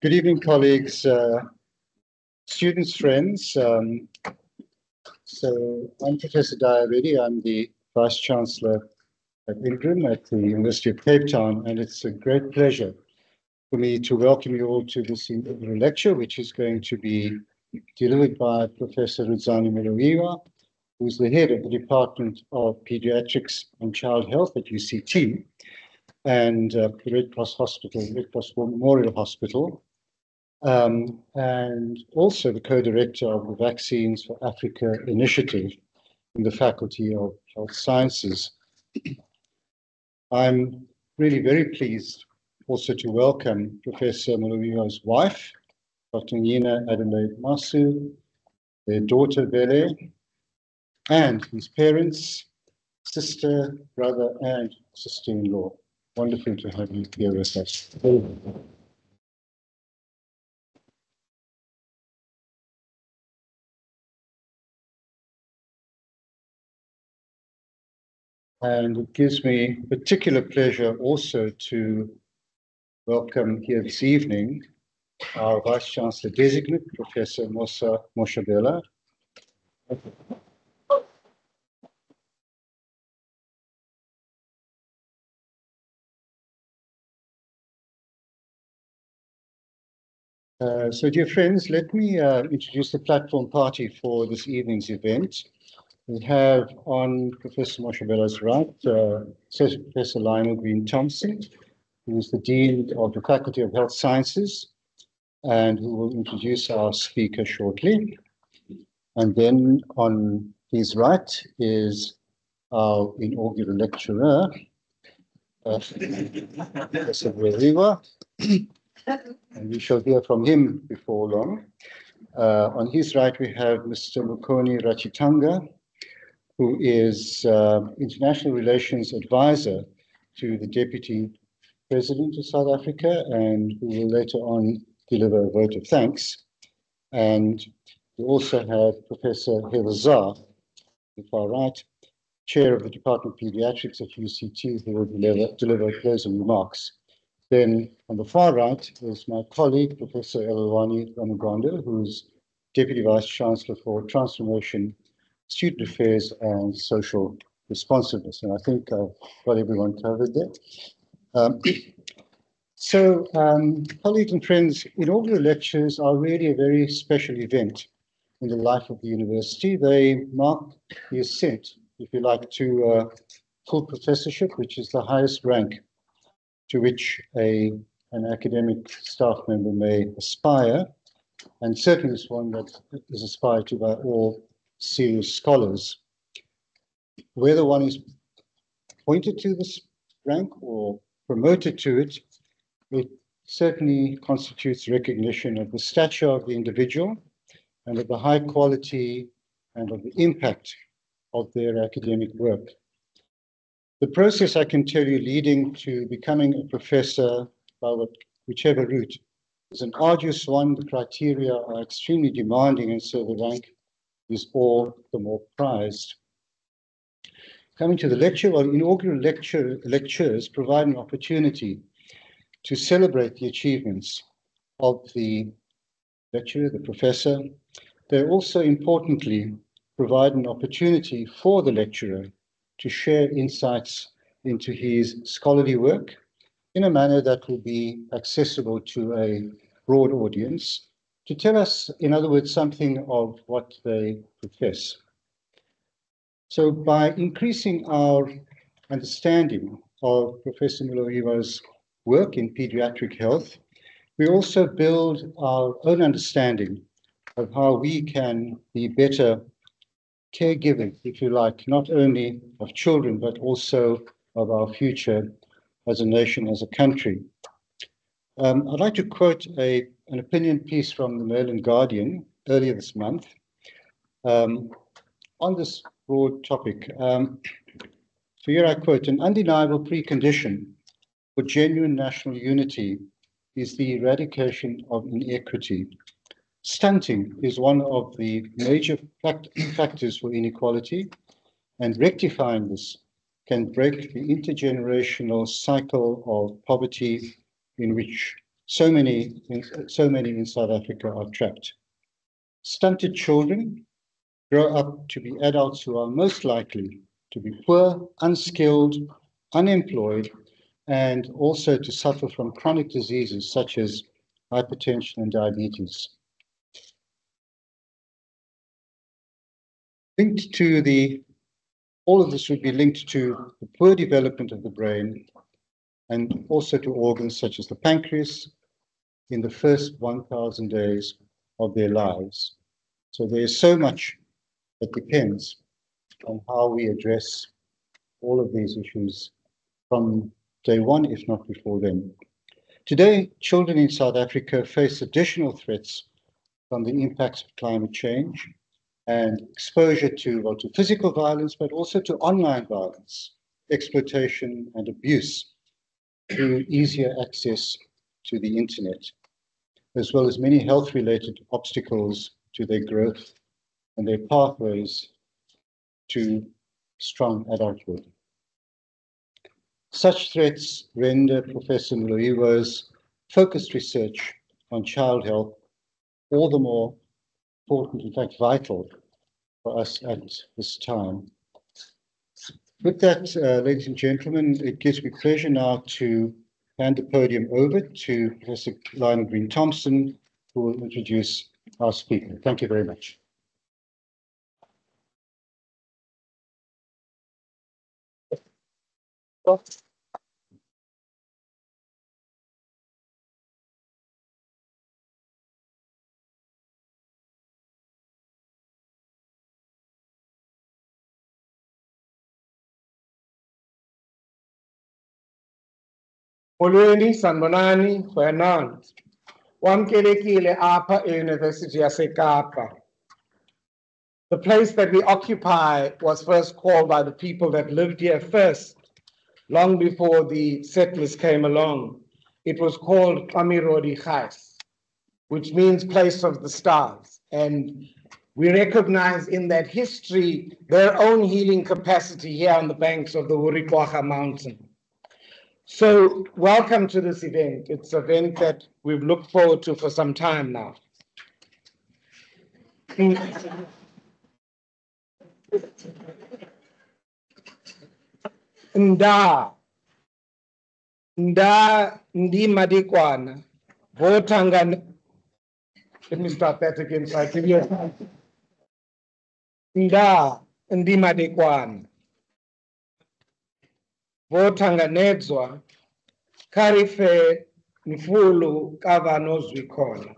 Good evening, colleagues, uh, students, friends. Um, so I'm Professor Daya I'm the Vice Chancellor at INGRIM at the University of Cape Town, and it's a great pleasure for me to welcome you all to this lecture, which is going to be delivered by Professor Rudzani Muloiwa, who's the head of the Department of Pediatrics and Child Health at UCT and uh, Red Cross Hospital, Red Cross Memorial Hospital, um, and also the co-director of the Vaccines for Africa initiative in the Faculty of Health Sciences. I'm really very pleased also to welcome Professor Muloiwa's wife, Dr. Nina Adelaide Masu, their daughter Bele, and his parents, sister, brother, and sister-in-law. Wonderful to have you here with us. And it gives me particular pleasure also to welcome here this evening our Vice Chancellor Designate, Professor Mosa Moshabela. Uh, so, dear friends, let me uh, introduce the platform party for this evening's event. We have on Professor Mosa Moshabela's right, uh, Professor Lionel Green Thompson, who is the Dean of the Faculty of Health Sciences, and who will introduce our speaker shortly. And then on his right is our inaugural lecturer, uh, Professor Muloiwa and we shall hear from him before long. Uh, on his right, we have Mr. Mukoni Ratshitanga, who is uh, International Relations Advisor to the Deputy President of South Africa and who will later on deliver a vote of thanks. And we also have Professor Zar, the far right, Chair of the Department of Pediatrics at UCT, who will deliver, deliver closing remarks. Then on the far right is my colleague, Professor Elelwani Ramugondo, who's Deputy Vice Chancellor for Transformation, Student Affairs and Social Responsiveness. And I think I've got everyone covered there. Um, so, um, colleagues and friends, inaugural lectures are really a very special event in the life of the university. They mark the ascent, if you like, to uh, full professorship, which is the highest rank to which a, an academic staff member may aspire, and certainly is one that is aspired to by all serious scholars. Whether one is appointed to this rank or promoted to it, it certainly constitutes recognition of the stature of the individual and of the high quality and of the impact of their academic work. The process, I can tell you, leading to becoming a professor by whichever route is an arduous one. The criteria are extremely demanding, and so the rank is all the more prized. Coming to the lecture, well, inaugural lecture, lectures provide an opportunity to celebrate the achievements of the lecturer, the professor. They also importantly provide an opportunity for the lecturer to share insights into his scholarly work in a manner that will be accessible to a broad audience, to tell us, in other words, something of what they profess. So by increasing our understanding of Professor Muloiwa's work in pediatric health, we also build our own understanding of how we can be better caregiving, if you like, not only of children, but also of our future as a nation, as a country. Um, I'd like to quote a, an opinion piece from the and Guardian earlier this month um, on this broad topic. Um, so here I quote, an undeniable precondition for genuine national unity is the eradication of inequity Stunting is one of the major fact factors for inequality, and rectifying this can break the intergenerational cycle of poverty in which so many, so many in South Africa are trapped. Stunted children grow up to be adults who are most likely to be poor, unskilled, unemployed, and also to suffer from chronic diseases such as hypertension and diabetes. Linked to the, all of this would be linked to the poor development of the brain and also to organs such as the pancreas in the first 1,000 days of their lives. So there's so much that depends on how we address all of these issues from day one, if not before then. Today, children in South Africa face additional threats from the impacts of climate change and exposure to, well, to physical violence, but also to online violence, exploitation, and abuse through easier access to the internet, as well as many health related obstacles to their growth and their pathways to strong adulthood. Such threats render Professor Muloiwa's focused research on child health all the more important, in fact, vital for us at this time. With that, uh, ladies and gentlemen, it gives me pleasure now to hand the podium over to Professor Lionel Green Thompson, who will introduce our speaker. Thank you very much. Molweni, sanibonani, Fernand. Wamkelekile apha e-University yaseKapa. The place that we occupy was first called by the people that lived here first, long before the settlers came along. It was called Amirodi Khais, which means place of the stars. And we recognize in that history their own healing capacity here on the banks of the Hoerikwaggo mountain. So welcome to this event. It's an event that we've looked forward to for some time now. Nda. Nda ndi madikwana. Votanga. Let me start that again so I can hear. Nda ndi madikwana. Votanganedzwa karife mfulu kavanozwi khona.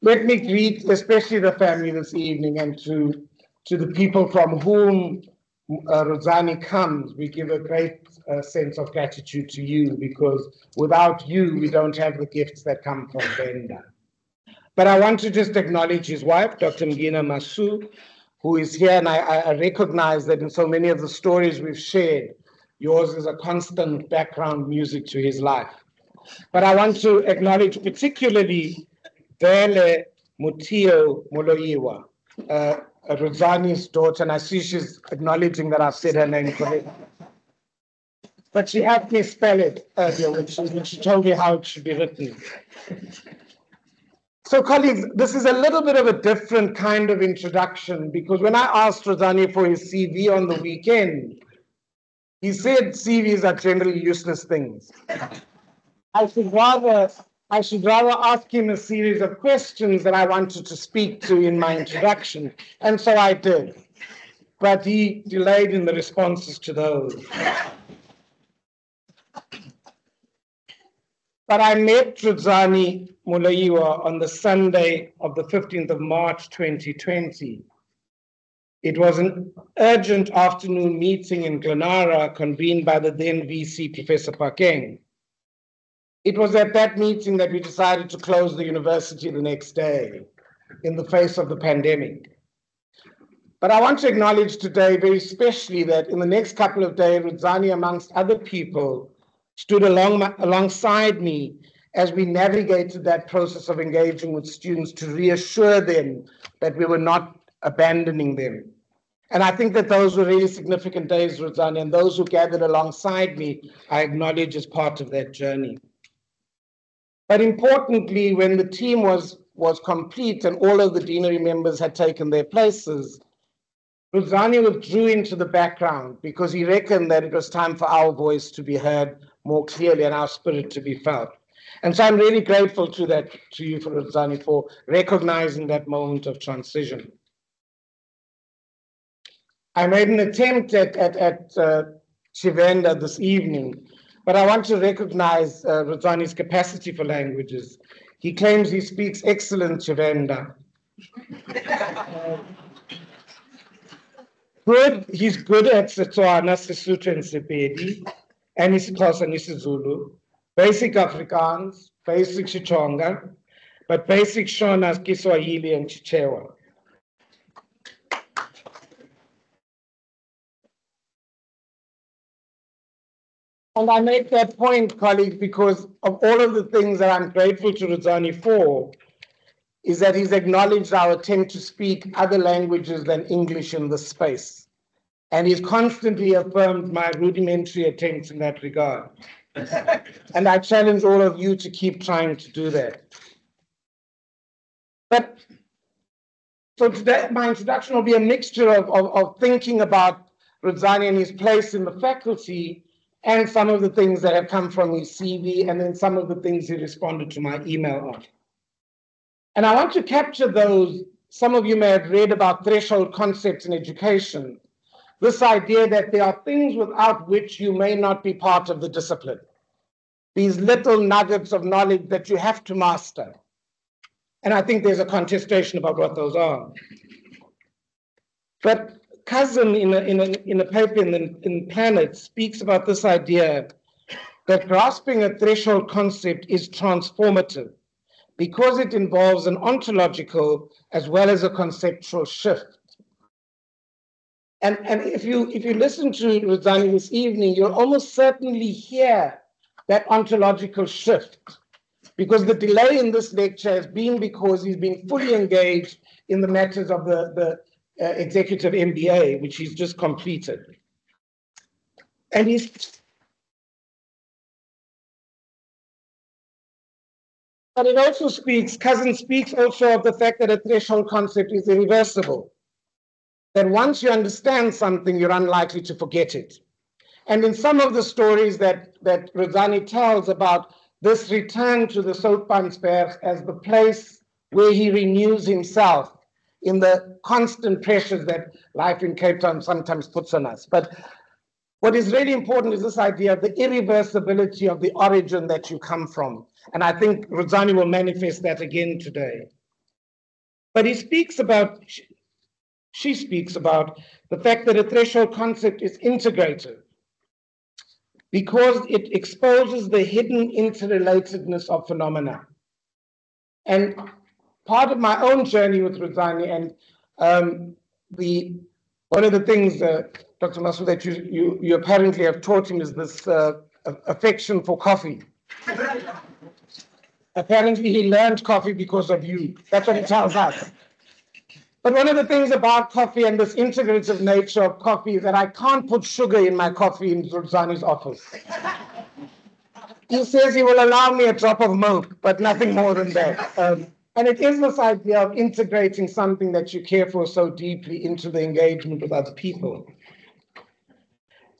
Let me greet especially the family this evening and to, to the people from whom uh, Rudzani comes. We give a great uh, sense of gratitude to you because without you, we don't have the gifts that come from Venda. But I want to just acknowledge his wife, Dr. Mgina Masu, who is here, and I, I recognize that in so many of the stories we've shared, yours is a constant background music to his life. But I want to acknowledge particularly Vele Mutio Muloiwa, uh, Rudzani's daughter, and I see she's acknowledging that I've said her name correctly. But she helped me spell it earlier when she told me how it should be written. So colleagues, this is a little bit of a different kind of introduction because when I asked Rudzani for his CV on the weekend, he said CVs are generally useless things. I should rather I should rather ask him a series of questions that I wanted to speak to in my introduction, and so I did. But he delayed in the responses to those. But I met Rudzani Muloiwa on the Sunday of the 15th of March 2020. It was an urgent afternoon meeting in Glenara convened by the then VC Professor Phakeng. It was at that meeting that we decided to close the university the next day in the face of the pandemic. But I want to acknowledge today very specially that in the next couple of days, Rudzani, amongst other people, stood along my, alongside me as we navigated that process of engaging with students to reassure them that we were not abandoning them. And I think that those were really significant days, Rudzani, and those who gathered alongside me, I acknowledge as part of that journey. But importantly, when the team was, was complete and all of the deanery members had taken their places, Rudzani withdrew into the background because he reckoned that it was time for our voice to be heard more clearly and our spirit to be felt. And so I'm really grateful to that to you for Rudzani for recognizing that moment of transition. I made an attempt at at, at uh, Tshivenda this evening, but I want to recognize uh, capacity for languages. He claims he speaks excellent Tshivenda. good, he's good at Setswana, Sesotho, and Sepedi, and isiXhosa and isiZulu. Basic Afrikaans, basic Xitsonga, but basic Shona, Kiswahili, and Chichewa. And I make that point, colleagues, because of all of the things that I'm grateful to Rudzani for, is that he's acknowledged our attempt to speak other languages than English in this space. And he's constantly affirmed my rudimentary attempts in that regard. and I challenge all of you to keep trying to do that. But so today, my introduction will be a mixture of, of, of thinking about Rudzani and his place in the faculty and some of the things that have come from his CV, and then some of the things he responded to my email on. And I want to capture those. Some of you may have read about threshold concepts in education. This idea that there are things without which you may not be part of the discipline. These little nuggets of knowledge that you have to master. And I think there's a contestation about what those are. But Cousin, in a, in a, in a paper in, the, in Planet, speaks about this idea that grasping a threshold concept is transformative because it involves an ontological as well as a conceptual shift. And, and if you if you listen to Rudzani this evening, you'll almost certainly hear that ontological shift. Because the delay in this lecture has been because he's been fully engaged in the matters of the, the uh, executive MBA, which he's just completed. And he's But it also speaks, Cousin speaks also of the fact that a threshold concept is irreversible. That once you understand something, you're unlikely to forget it. And in some of the stories that, that Rudzani tells about this return to the Soutpansberg as the place where he renews himself in the constant pressures that life in Cape Town sometimes puts on us. But what is really important is this idea of the irreversibility of the origin that you come from. And I think Rudzani will manifest that again today. But he speaks about, she speaks about the fact that a threshold concept is integrative because it exposes the hidden interrelatedness of phenomena. And part of my own journey with Rudzani and um, the one of the things, uh, Dr. Masu, that you, you, you apparently have taught him is this uh, affection for coffee. apparently, he learned coffee because of you. That's what he tells us. But one of the things about coffee and this integrative nature of coffee is that I can't put sugar in my coffee in Rudzani's office. he says he will allow me a drop of milk, but nothing more than that. Um, and it is this idea of integrating something that you care for so deeply into the engagement with other people.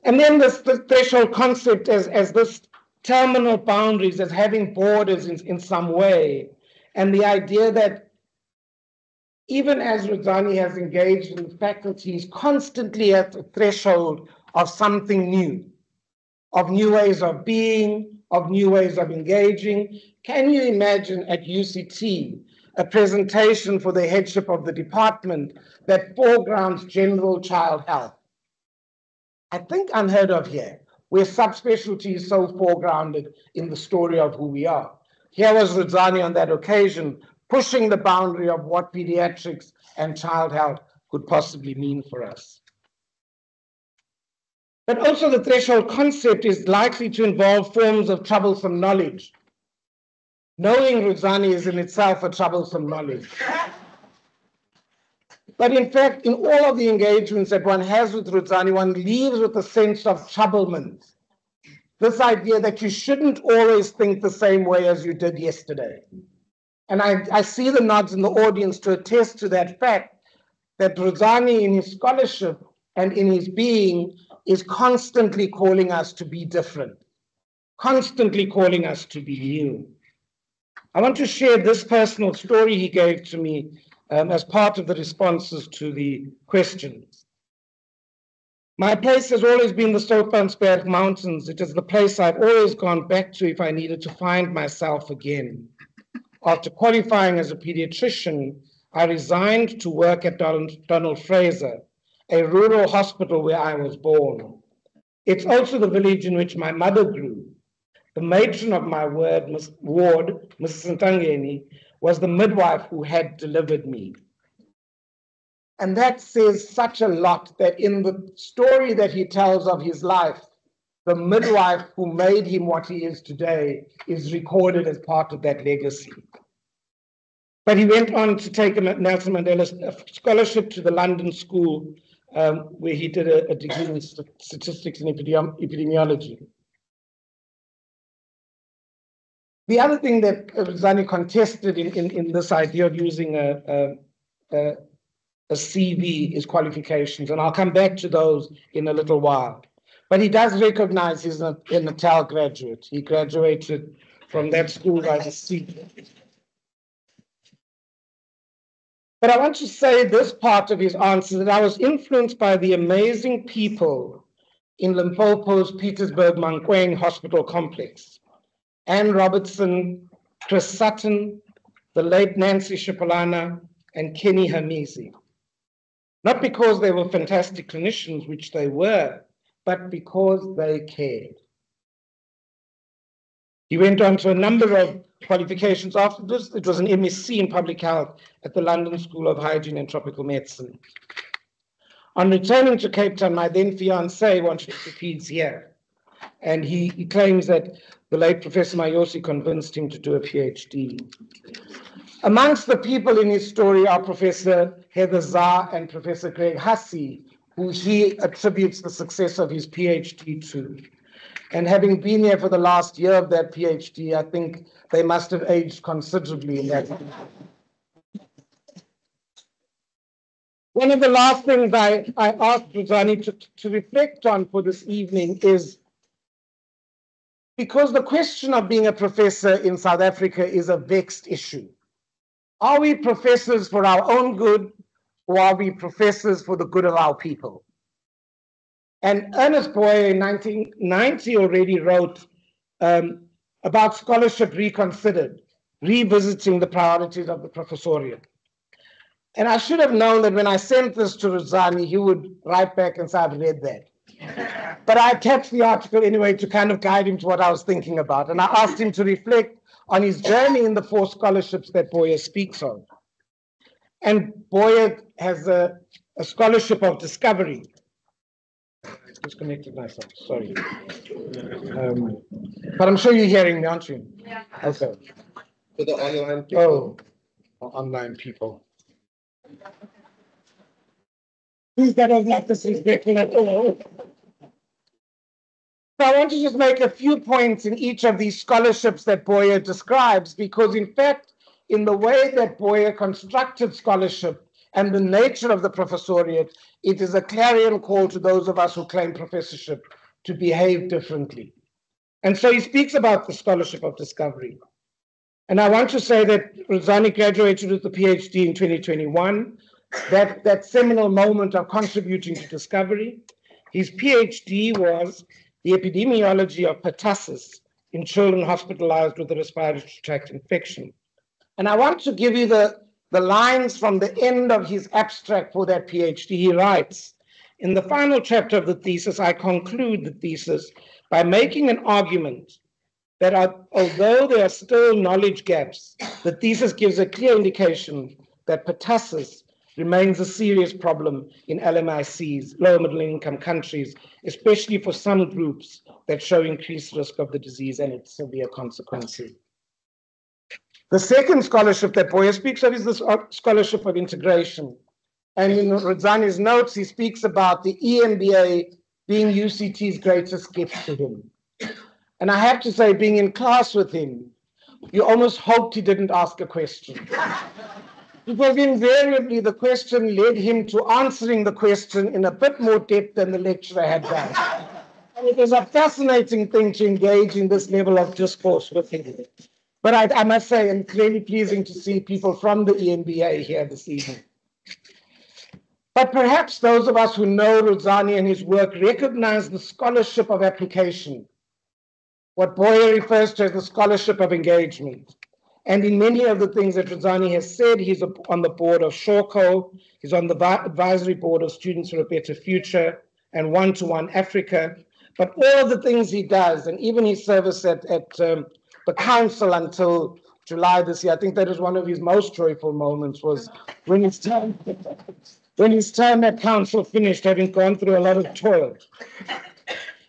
And then this the threshold concept as, as this terminal boundaries, as having borders in, in some way. And the idea that even as Rudzani has engaged in the faculties constantly at the threshold of something new, of new ways of being, of new ways of engaging. Can you imagine at UCT a presentation for the headship of the department that foregrounds general child health. I think unheard of here, where subspecialty is so foregrounded in the story of who we are. Here was Rudzani on that occasion, pushing the boundary of what pediatrics and child health could possibly mean for us. But also the threshold concept is likely to involve forms of troublesome knowledge Knowing Rudzani is in itself a troublesome knowledge. But in fact, in all of the engagements that one has with Rudzani, one leaves with a sense of troublement. This idea that you shouldn't always think the same way as you did yesterday. And I, I see the nods in the audience to attest to that fact that Rudzani, in his scholarship and in his being, is constantly calling us to be different, constantly calling us to be new. I want to share this personal story he gave to me um, as part of the responses to the questions. My place has always been the Soutpansberg Mountains. It is the place I've always gone back to if I needed to find myself again. After qualifying as a pediatrician, I resigned to work at Donald, Fraser, a rural hospital where I was born. It's also the village in which my mother grew. The matron of my ward, ward Mrs. Ntangeni, was the midwife who had delivered me. And that says such a lot that in the story that he tells of his life, the midwife who made him what he is today is recorded as part of that legacy. But he went on to take a Nelson Mandela scholarship to the London School, um, where he did a, a, degree in statistics and epidemiology. The other thing that Zani contested in, in, in, this idea of using a, a, a, a CV is qualifications, and I'll come back to those in a little while. But he does recognize he's a, a Natal graduate. He graduated from that school as a senior. But I want to say this part of his answer that I was influenced by the amazing people in Limpopo's Pietersburg Mankweng Hospital Complex. Anne Robertson, Chris Sutton, the late Nancy Shipolana, and Kenny Hamisi. Not because they were fantastic clinicians, which they were, but because they cared. He went on to a number of qualifications after this. It was an MSc in public health at the London School of Hygiene and Tropical Medicine. On returning to Cape Town, my then fiance wanted to peds here. And he, he claims that the late Professor Mayosi convinced him to do a PhD. Amongst the people in his story are Professor Heather Zar and Professor Greg Hussey, who he attributes the success of his PhD to. And having been here for the last year of that PhD, I think they must have aged considerably in that. One of the last things I, I asked Rudzani to, to reflect on for this evening is because the question of being a professor in South Africa is a vexed issue. Are we professors for our own good or are we professors for the good of our people? And Ernest Boyer in 1990 already wrote um, about scholarship reconsidered, revisiting the priorities of the professoriate. And I should have known that when I sent this to Rudzani, he would write back and say, I've read that but I attached the article anyway to kind of guide him to what I was thinking about. And I asked him to reflect on his journey in the four scholarships that Boyer speaks of. And Boyer has a, a scholarship of discovery. Disconnected myself, sorry. Um, but I'm sure you're hearing me, aren't you? Yeah. Okay. For the online people. Oh, online people. Please get over that disrespectful at all. So I want to just make a few points in each of these scholarships that Boyer describes, because in fact, in the way that Boyer constructed scholarship and the nature of the professoriate, it is a clarion call to those of us who claim professorship to behave differently. And so he speaks about the scholarship of discovery. And I want to say that Rudzani graduated with a PhD in 2021, that, that seminal moment of contributing to discovery. His PhD was the epidemiology of pertussis in children hospitalized with a respiratory tract infection. And I want to give you the, the lines from the end of his abstract for that PhD. He writes, in the final chapter of the thesis, I conclude the thesis by making an argument that although there are still knowledge gaps, the thesis gives a clear indication that pertussis remains a serious problem in LMICs, lower middle income countries, especially for some groups that show increased risk of the disease and its severe consequences. The second scholarship that Boyer speaks of is the scholarship of integration. And in Rudzani's notes, he speaks about the EMBA being UCT's greatest gift to him. And I have to say, being in class with him, you almost hoped he didn't ask a question. because invariably the question led him to answering the question in a bit more depth than the lecturer had done. and it is a fascinating thing to engage in this level of discourse with him. But I, I must say, it's really pleasing to see people from the EMBA here this evening. But perhaps those of us who know Rudzani and his work recognize the scholarship of application, what Boyer refers to as the scholarship of engagement. And in many of the things that Rudzani has said, he's on the board of Shawco, he's on the advisory board of Students for a Better Future and One to One Africa. But all of the things he does, and even his service at, at um, the council until July this year, I think that is one of his most joyful moments was when his time when his time at council finished, having gone through a lot of toil.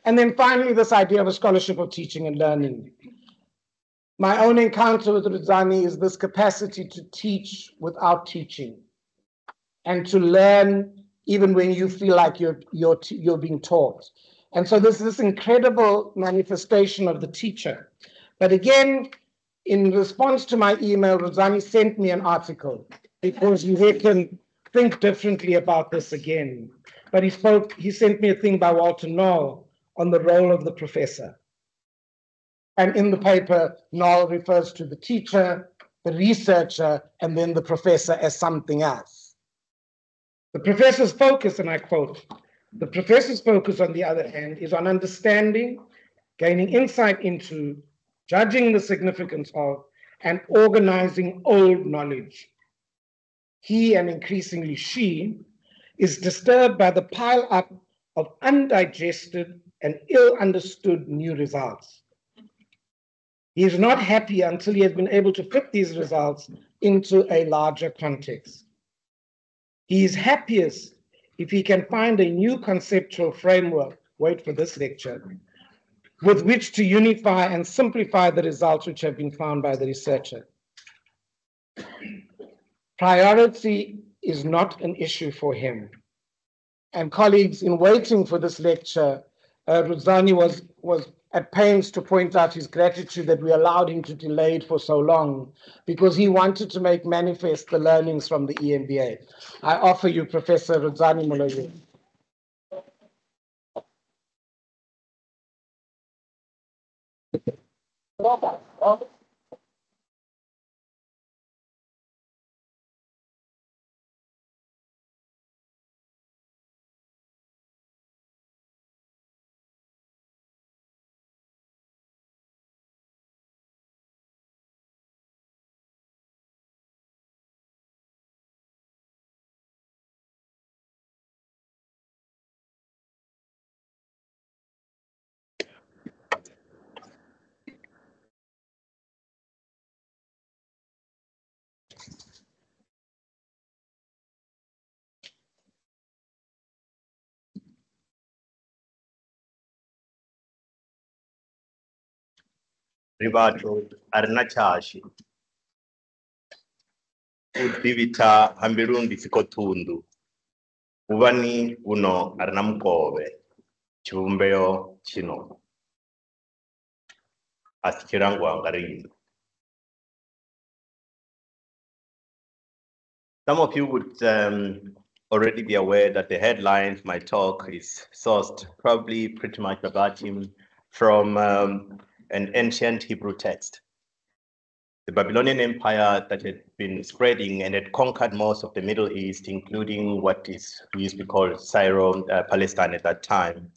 And then finally, this idea of a scholarship of teaching and learning. My own encounter with Rudzani is this capacity to teach without teaching and to learn even when you feel like you're, you're, you're being taught. And so there's this incredible manifestation of the teacher. But again, in response to my email, Rudzani sent me an article because he reckoned think differently about this again. But he spoke, he sent me a thing by Walter Knoll on the role of the professor. And in the paper, Knoll refers to the teacher, the researcher, and then the professor as something else. The professor's focus, and I quote, the professor's focus, on the other hand, is on understanding, gaining insight into, judging the significance of, and organizing old knowledge he and increasingly she, is disturbed by the pile up of undigested and ill understood new results. He is not happy until he has been able to fit these results into a larger context. He is happiest if he can find a new conceptual framework, wait for this lecture, with which to unify and simplify the results which have been found by the researcher. Priority is not an issue for him. And colleagues, in waiting for this lecture, uh, Rudzani was, was at pains to point out his gratitude that we allowed him to delay it for so long because he wanted to make manifest the learnings from the EMBA. I offer you Professor Rudzani Moloi. Rivato ari na chashi. Kudivita hambi lundi siko thundu uvani uno rino Some of you would um, already be aware that the headline my talk is sourced probably pretty much verbatim from um, an ancient Hebrew text. The Babylonian Empire that had been spreading and had conquered most of the Middle East, including what is used to be called Syro uh, Palestine at that time,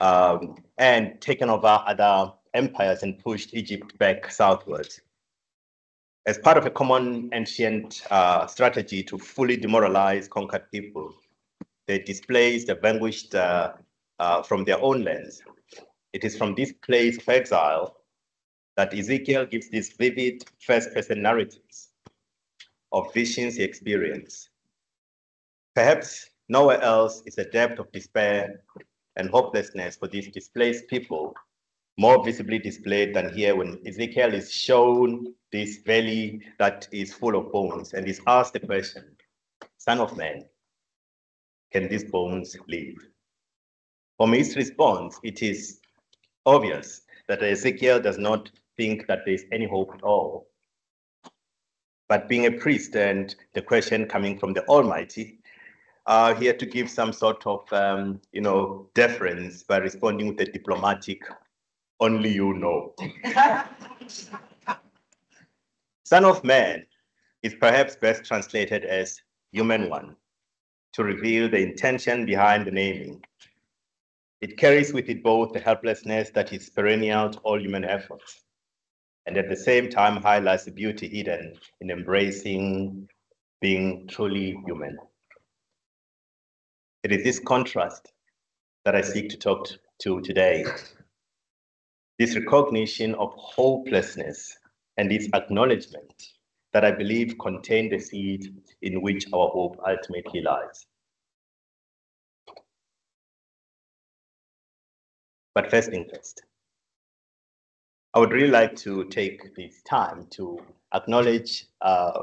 um, and taken over other empires and pushed Egypt back southwards. As part of a common ancient uh, strategy to fully demoralize conquered people, they displaced the vanquished uh, uh, from their own lands it is from this place of exile that Ezekiel gives these vivid first person narratives of visions he experienced. Perhaps nowhere else is the depth of despair and hopelessness for these displaced people more visibly displayed than here when Ezekiel is shown this valley that is full of bones and is asked the question, Son of man, can these bones live? From his response, it is obvious that Ezekiel does not think that there is any hope at all. But being a priest and the question coming from the Almighty, uh, he had to give some sort of, um, you know, deference by responding with a diplomatic, only you know. Son of man is perhaps best translated as human one to reveal the intention behind the naming. It carries with it both the helplessness that is perennial to all human efforts, and at the same time highlights the beauty hidden in embracing being truly human. It is this contrast that I seek to talk to today. This recognition of hopelessness and its acknowledgement that I believe contain the seed in which our hope ultimately lies. But first thing first, I would really like to take this time to acknowledge uh,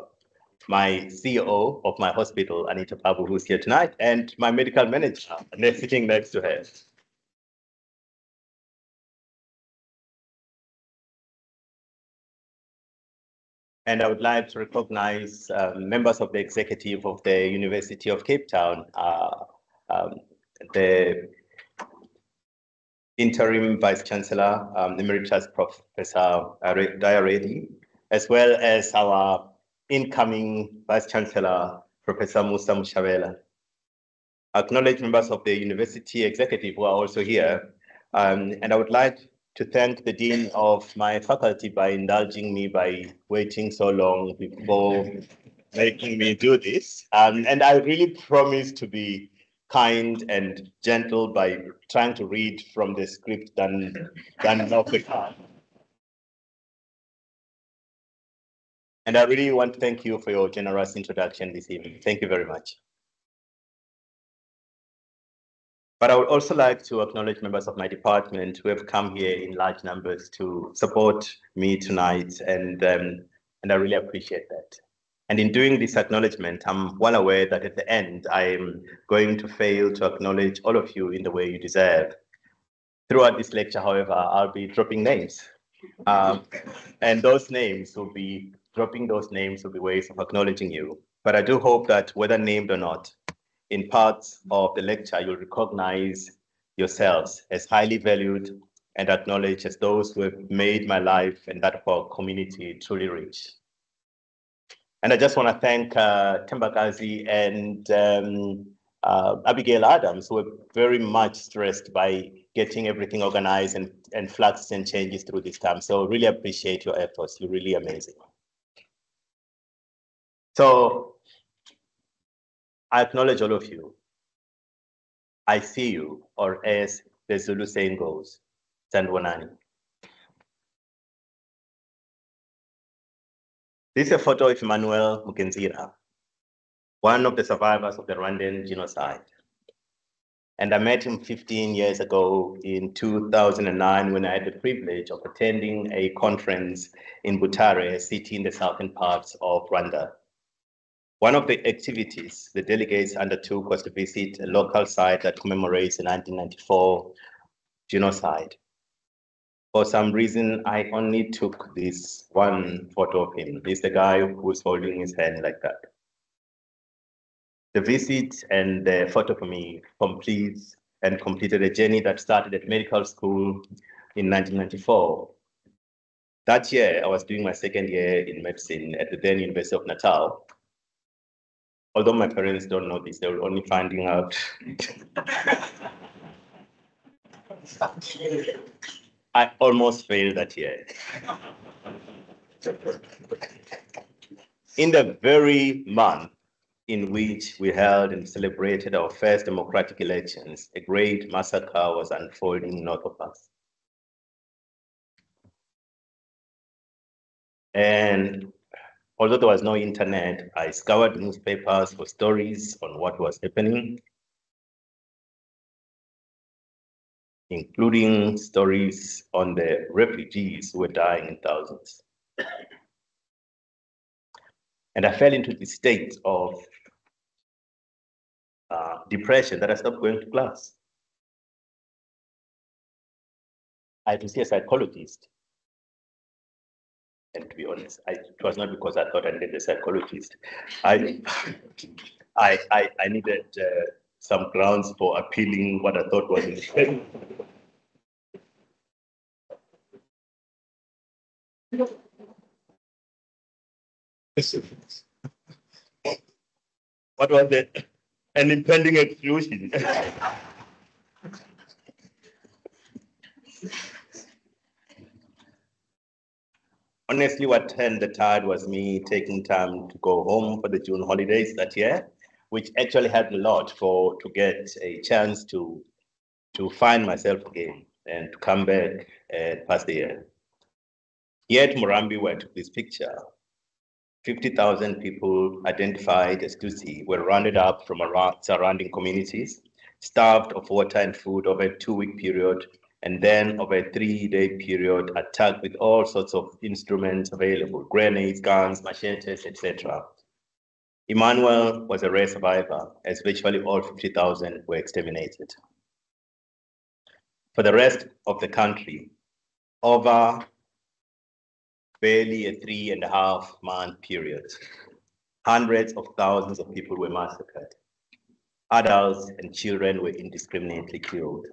my CEO of my hospital, Anita Parbhoo, who's here tonight, and my medical manager they're sitting next to her. And I would like to recognize um, members of the executive of the University of Cape Town, uh, um, the interim Vice Chancellor, um, Emeritus Professor Daya Reddy, as well as our incoming Vice Chancellor, Professor Mosa Moshabela. Acknowledge members of the university executive who are also here. Um, and I would like to thank the Dean of my faculty by indulging me by waiting so long before making me do this. Um, and I really promise to be kind and gentle by trying to read from the script than, than off the card. And I really want to thank you for your generous introduction this evening. Thank you very much. But I would also like to acknowledge members of my department who have come here in large numbers to support me tonight, and um, and I really appreciate that. And in doing this acknowledgement, I'm well aware that at the end, I'm going to fail to acknowledge all of you in the way you deserve. Throughout this lecture, however, I'll be dropping names. Um, and those names will be, dropping those names will be ways of acknowledging you. But I do hope that whether named or not, in parts of the lecture, you'll recognize yourselves as highly valued and acknowledged as those who have made my life and that of our community truly rich. And I just want to thank uh, Tembakazi and um, uh, Abigail Adams, who were very much stressed by getting everything organized and, and fluxes and changes through this time. So really appreciate your efforts. You're really amazing. So I acknowledge all of you. I see you, or as the Zulu saying goes, Sanwanani. This is a photo of Emmanuel Mugenzira, one of the survivors of the Rwandan genocide. And I met him 15 years ago in 2009 when I had the privilege of attending a conference in Butare, a city in the southern parts of Rwanda. One of the activities the delegates undertook was to visit a local site that commemorates the 1994 genocide. For some reason, I only took this one photo of him. This is the guy who's holding his hand like that. The visit and the photo for me completes and completed a journey that started at medical school in 1994. That year, I was doing my second year in medicine at the then University of Natal although my parents don't know this, they were only finding out. I almost failed that year. In the very month in which we held and celebrated our first democratic elections, a great massacre was unfolding north of us. And Although there was no internet, I scoured newspapers for stories on what was happening, including stories on the refugees who were dying in thousands. And I fell into the state of uh, depression that I stopped going to class. I had to see a psychologist. And to be honest, I, it was not because I thought I needed a psychologist. I, I, I, I needed uh, some grounds for appealing what I thought was in What was it? An impending exclusion. Honestly, what turned the tide was me taking time to go home for the June holidays that year, which actually helped a lot for to get a chance to to find myself again and to come back and pass the year. At Murambi, where I took this picture, 50,000 people identified as Tutsi were rounded up from around surrounding communities, starved of water and food over a two-week period, and then over a three-day period attacked with all sorts of instruments available, grenades, guns, machetes, etc. Emmanuel was a rare survivor, as virtually all 50,000 were exterminated. For the rest of the country, over barely a three and a half month period. Hundreds of thousands of people were massacred. Adults and children were indiscriminately killed.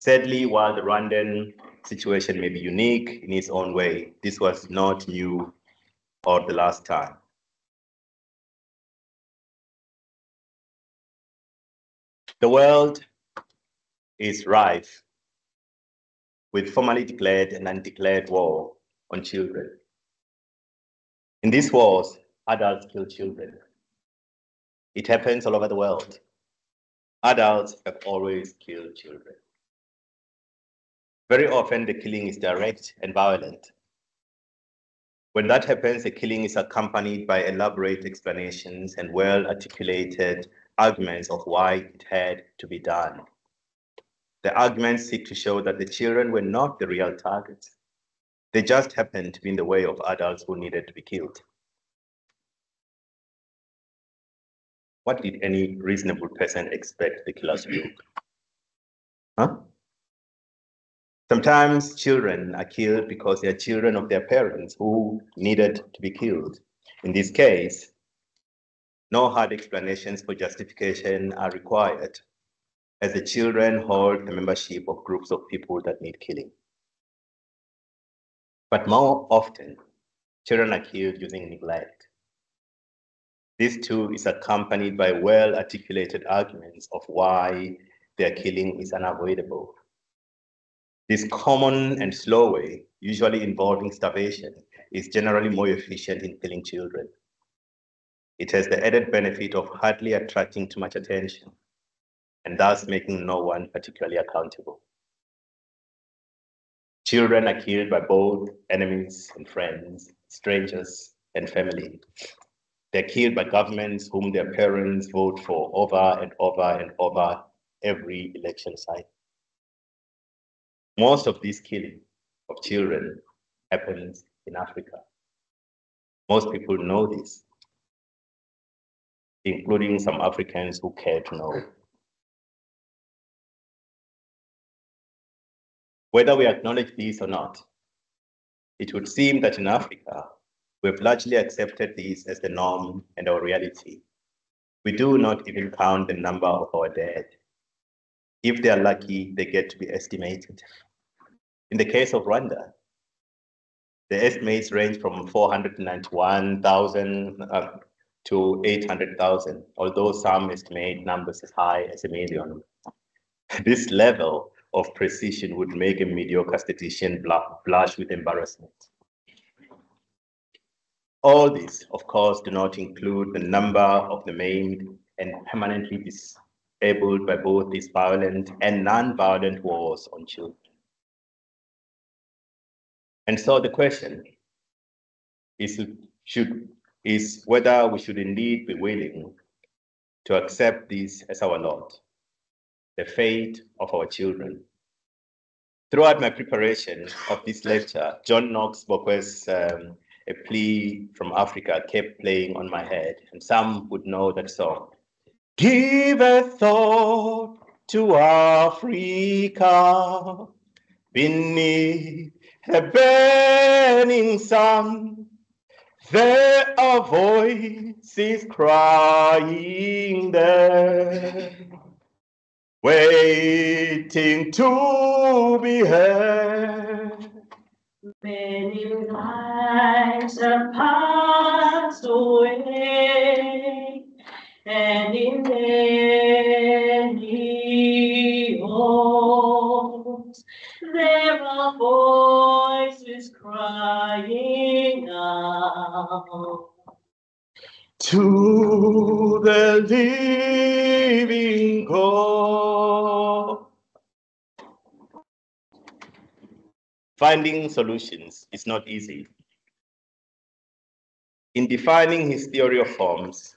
Sadly, while the Rwandan situation may be unique in its own way, this was not new or the last time. The world is rife with formally declared and undeclared war on children. In these wars, adults kill children. It happens all over the world. Adults have always killed children. Very often, the killing is direct and violent. When that happens, the killing is accompanied by elaborate explanations and well articulated arguments of why it had to be done. The arguments seek to show that the children were not the real targets. They just happened to be in the way of adults who needed to be killed. What did any reasonable person expect the killers to do? Huh? Sometimes children are killed because they are children of their parents who needed to be killed. In this case, no hard explanations for justification are required as the children hold the membership of groups of people that need killing. But more often, children are killed using neglect. This too is accompanied by well articulated arguments of why their killing is unavoidable. This common and slow way, usually involving starvation, is generally more efficient in killing children. It has the added benefit of hardly attracting too much attention and thus making no one particularly accountable. Children are killed by both enemies and friends, strangers and family. They're killed by governments whom their parents vote for over and over and over every election cycle. Most of this killing of children happens in Africa. Most people know this, including some Africans who care to know. Whether we acknowledge this or not, it would seem that in Africa, we've largely accepted this as the norm and our reality. We do not even count the number of our dead. If they are lucky, they get to be estimated. In the case of Rwanda, the estimates range from 491,000 uh, to 800,000, although some estimate numbers as high as a million. This level of precision would make a mediocre statistician blush with embarrassment. All this, of course, do not include the number of the maimed and permanently disabled by both these violent and non-violent wars on children. And so the question is, should, is whether we should indeed be willing to accept this as our lot the fate of our children. Throughout my preparation of this lecture, John Knox Bokwe's um, A Plea from Africa kept playing on my head, and some would know that song. Give a thought to Africa beneath a burning sun. There are voices crying there, waiting to be heard. Many lives have passed away, and in many homes there are voices crying. To the living God. Finding solutions is not easy. In defining his theory of forms,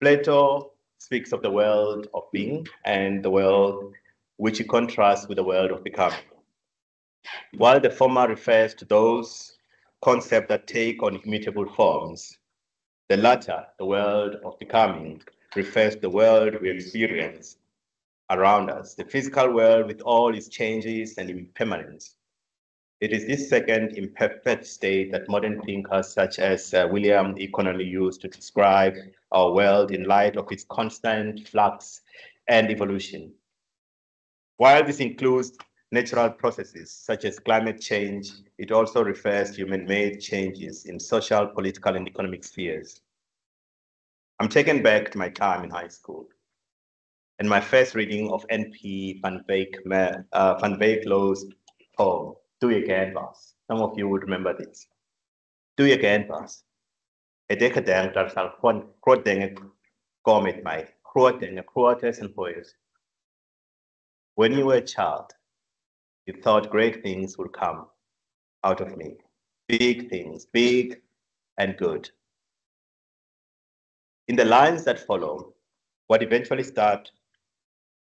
Plato speaks of the world of being and the world which he contrasts with the world of becoming. While the former refers to those concepts that take on immutable forms, the latter, the world of becoming, refers to the world we experience around us, the physical world with all its changes and impermanence. It is this second imperfect state that modern thinkers such as uh, William E. Connolly used to describe our world in light of its constant flux and evolution. While this includes natural processes such as climate change. It also refers to human-made changes in social, political, and economic spheres. I'm taken back to my time in high school and my first reading of N.P. van Beek, uh, van Beek poem, Do Your Canvas. Some of you would remember this. Do Your Canvas. Het ik gedenk dat zal gewoon groot dingen komen met mij. When you were a child, you thought great things would come out of me. Big things, big and good. In the lines that follow, what eventually starts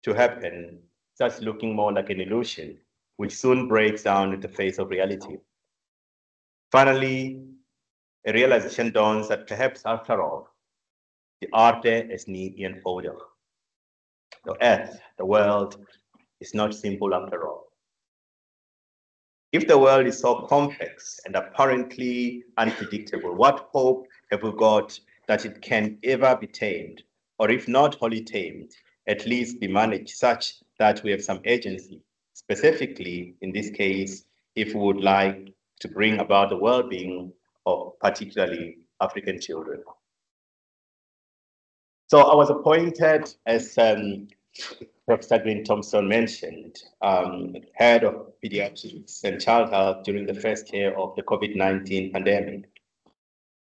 to happen starts looking more like an illusion, which soon breaks down in the face of reality. Finally, a realization dawns that perhaps after all, the arte is nie eenvoudig. The earth, the world, is not simple after all. If the world is so complex and apparently unpredictable, what hope have we got that it can ever be tamed, or if not wholly tamed, at least be managed such that we have some agency, specifically in this case, if we would like to bring about the well-being of particularly African children. So I was appointed as um, Professor Green Thompson mentioned, um, head of pediatrics and child health during the first year of the COVID-19 pandemic.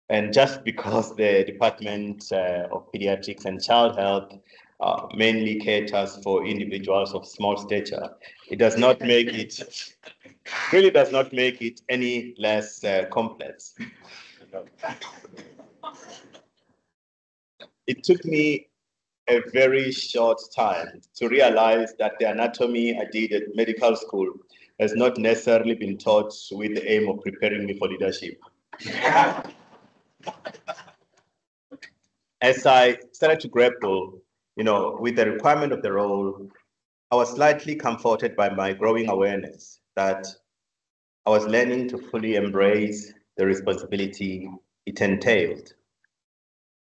And just because the Department uh, of Pediatrics and Child Health uh, mainly caters for individuals of small stature, it does not make it, really does not make it any less uh, complex. It took me a very short time to realize that the anatomy I did at medical school has not necessarily been taught with the aim of preparing me for leadership. As I started to grapple, you know, with the requirement of the role, I was slightly comforted by my growing awareness that I was learning to fully embrace the responsibility it entailed.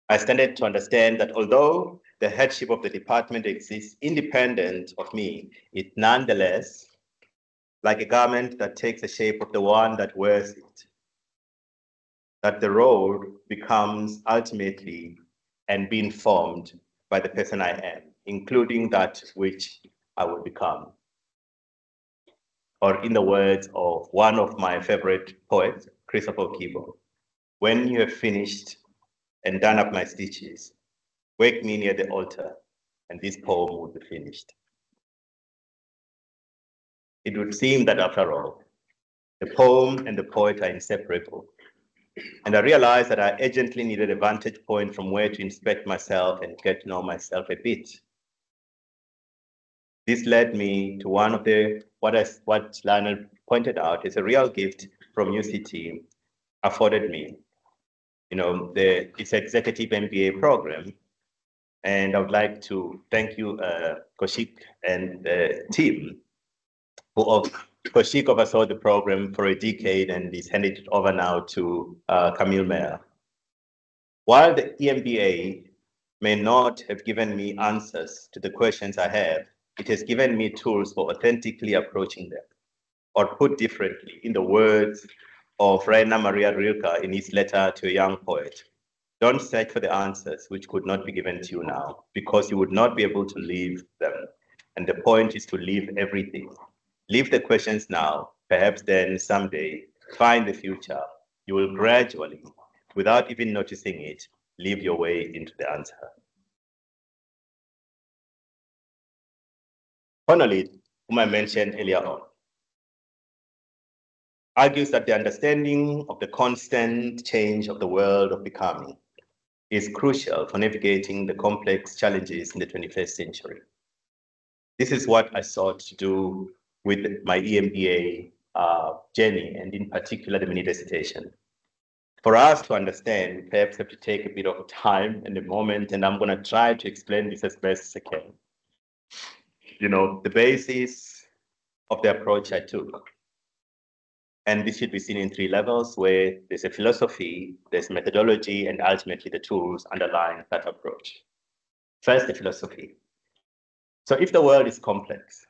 I started to understand that although the headship of the department exists independent of me, it nonetheless, like a garment that takes the shape of the one that wears it, that the role becomes ultimately and being formed by the person I am, including that which I will become. Or in the words of one of my favorite poets, Christopher Okigbo, when you have finished and done up my stitches, Wake me near the altar, and this poem would be finished. It would seem that after all, the poem and the poet are inseparable. And I realized that I urgently needed a vantage point from where to inspect myself and get to know myself a bit. This led me to one of the, what, I, what Lionel pointed out is a real gift from UCT afforded me. You know, the, its executive MBA program And I would like to thank you, uh, Kosheek and the team who of Kosheek oversaw the program for a decade and is handed it over now to uh, Camille Mayer. While the EMBA may not have given me answers to the questions I have, it has given me tools for authentically approaching them. Or put differently, in the words of Rainer Maria Rilke in his letter to a young poet, don't search for the answers which could not be given to you now, because you would not be able to leave them. And the point is to leave everything. Leave the questions now, perhaps then someday, find the future. You will gradually, without even noticing it, leave your way into the answer. Connolly, whom I mentioned earlier on, argues that the understanding of the constant change of the world of becoming is crucial for navigating the complex challenges in the 21st century. This is what I sought to do with my EMBA uh, journey, and in particular, the mini dissertation. For us to understand, we perhaps have to take a bit of time and a moment, and I'm going to try to explain this as best as I can. You know, the basis of the approach I took and this should be seen in three levels where there's a philosophy, there's methodology, and ultimately the tools underlying that approach. First, the philosophy. So if the world is complex,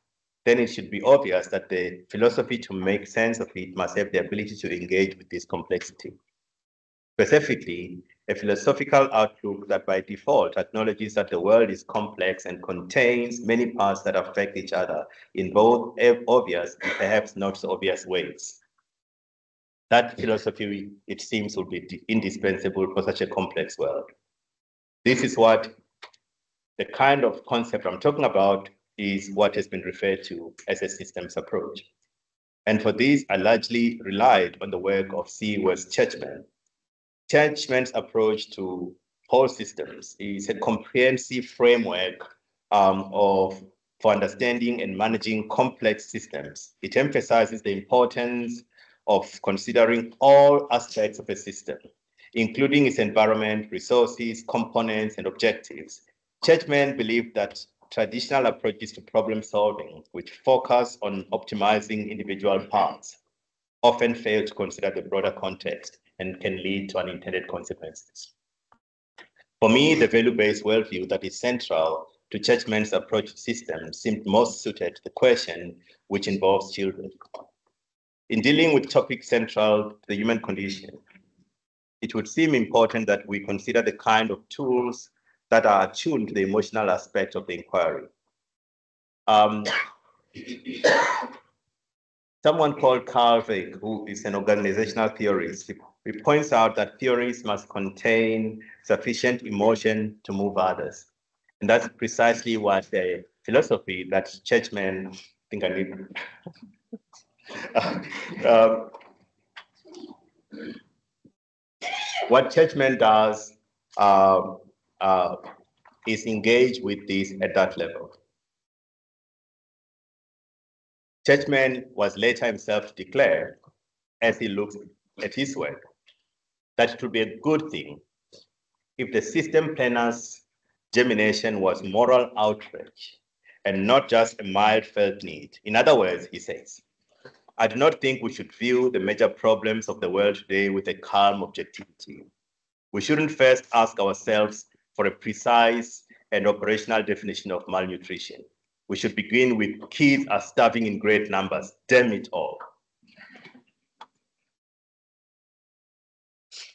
then it should be obvious that the philosophy to make sense of it must have the ability to engage with this complexity. Specifically, a philosophical outlook that by default acknowledges that the world is complex and contains many parts that affect each other in both obvious and perhaps not so obvious ways. That philosophy, it seems, would be indispensable for such a complex world. This is what the kind of concept I'm talking about is what has been referred to as a systems approach. And for this, I largely relied on the work of C. West Churchman. Churchman's approach to whole systems is a comprehensive framework um, of for understanding and managing complex systems. It emphasizes the importance of considering all aspects of a system, including its environment, resources, components, and objectives. Churchman believed that traditional approaches to problem solving, which focus on optimizing individual parts, often fail to consider the broader context and can lead to unintended consequences. For me, the value-based worldview that is central to Churchman's approach to systems seemed most suited to the question which involves children. In dealing with topics central to the human condition, it would seem important that we consider the kind of tools that are attuned to the emotional aspect of the inquiry. Um, someone called Karl Weick, who is an organizational theorist, he points out that theories must contain sufficient emotion to move others. And that's precisely what the philosophy that churchmen think I need um, what Churchman does uh, uh, is engage with this at that level. Churchman was later himself declared, as he looks at his work, that it would be a good thing if the system planner's germination was moral outrage and not just a mild felt need. In other words, he says, I do not think we should view the major problems of the world today with a calm objectivity. We shouldn't first ask ourselves for a precise and operational definition of malnutrition. We should begin with kids are starving in great numbers. Damn it all.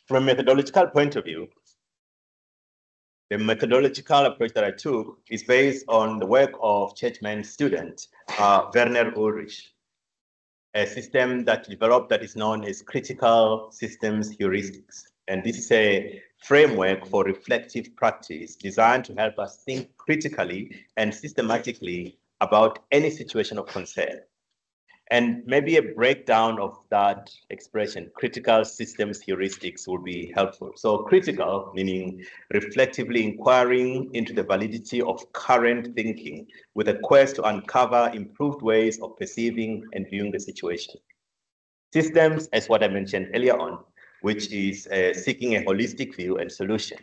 From a methodological point of view, the methodological approach that I took is based on the work of Churchman's student, uh, Werner Ulrich a system that developed that is known as critical systems heuristics. And this is a framework for reflective practice designed to help us think critically and systematically about any situation of concern. And maybe a breakdown of that expression, critical systems heuristics, would be helpful. So critical, meaning reflectively inquiring into the validity of current thinking with a quest to uncover improved ways of perceiving and viewing the situation. Systems, as what I mentioned earlier on, which is uh, seeking a holistic view and solution.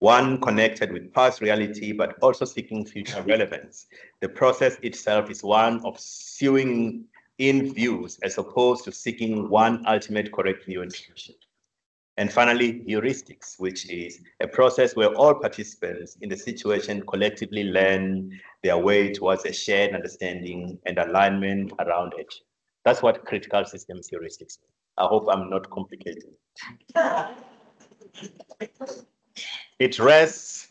one connected with past reality, but also seeking future relevance. The process itself is one of sewing in views as opposed to seeking one ultimate correct view and solution. And finally, heuristics, which is a process where all participants in the situation collectively learn their way towards a shared understanding and alignment around it. That's what critical systems heuristics. mean. I hope I'm not complicating. It rests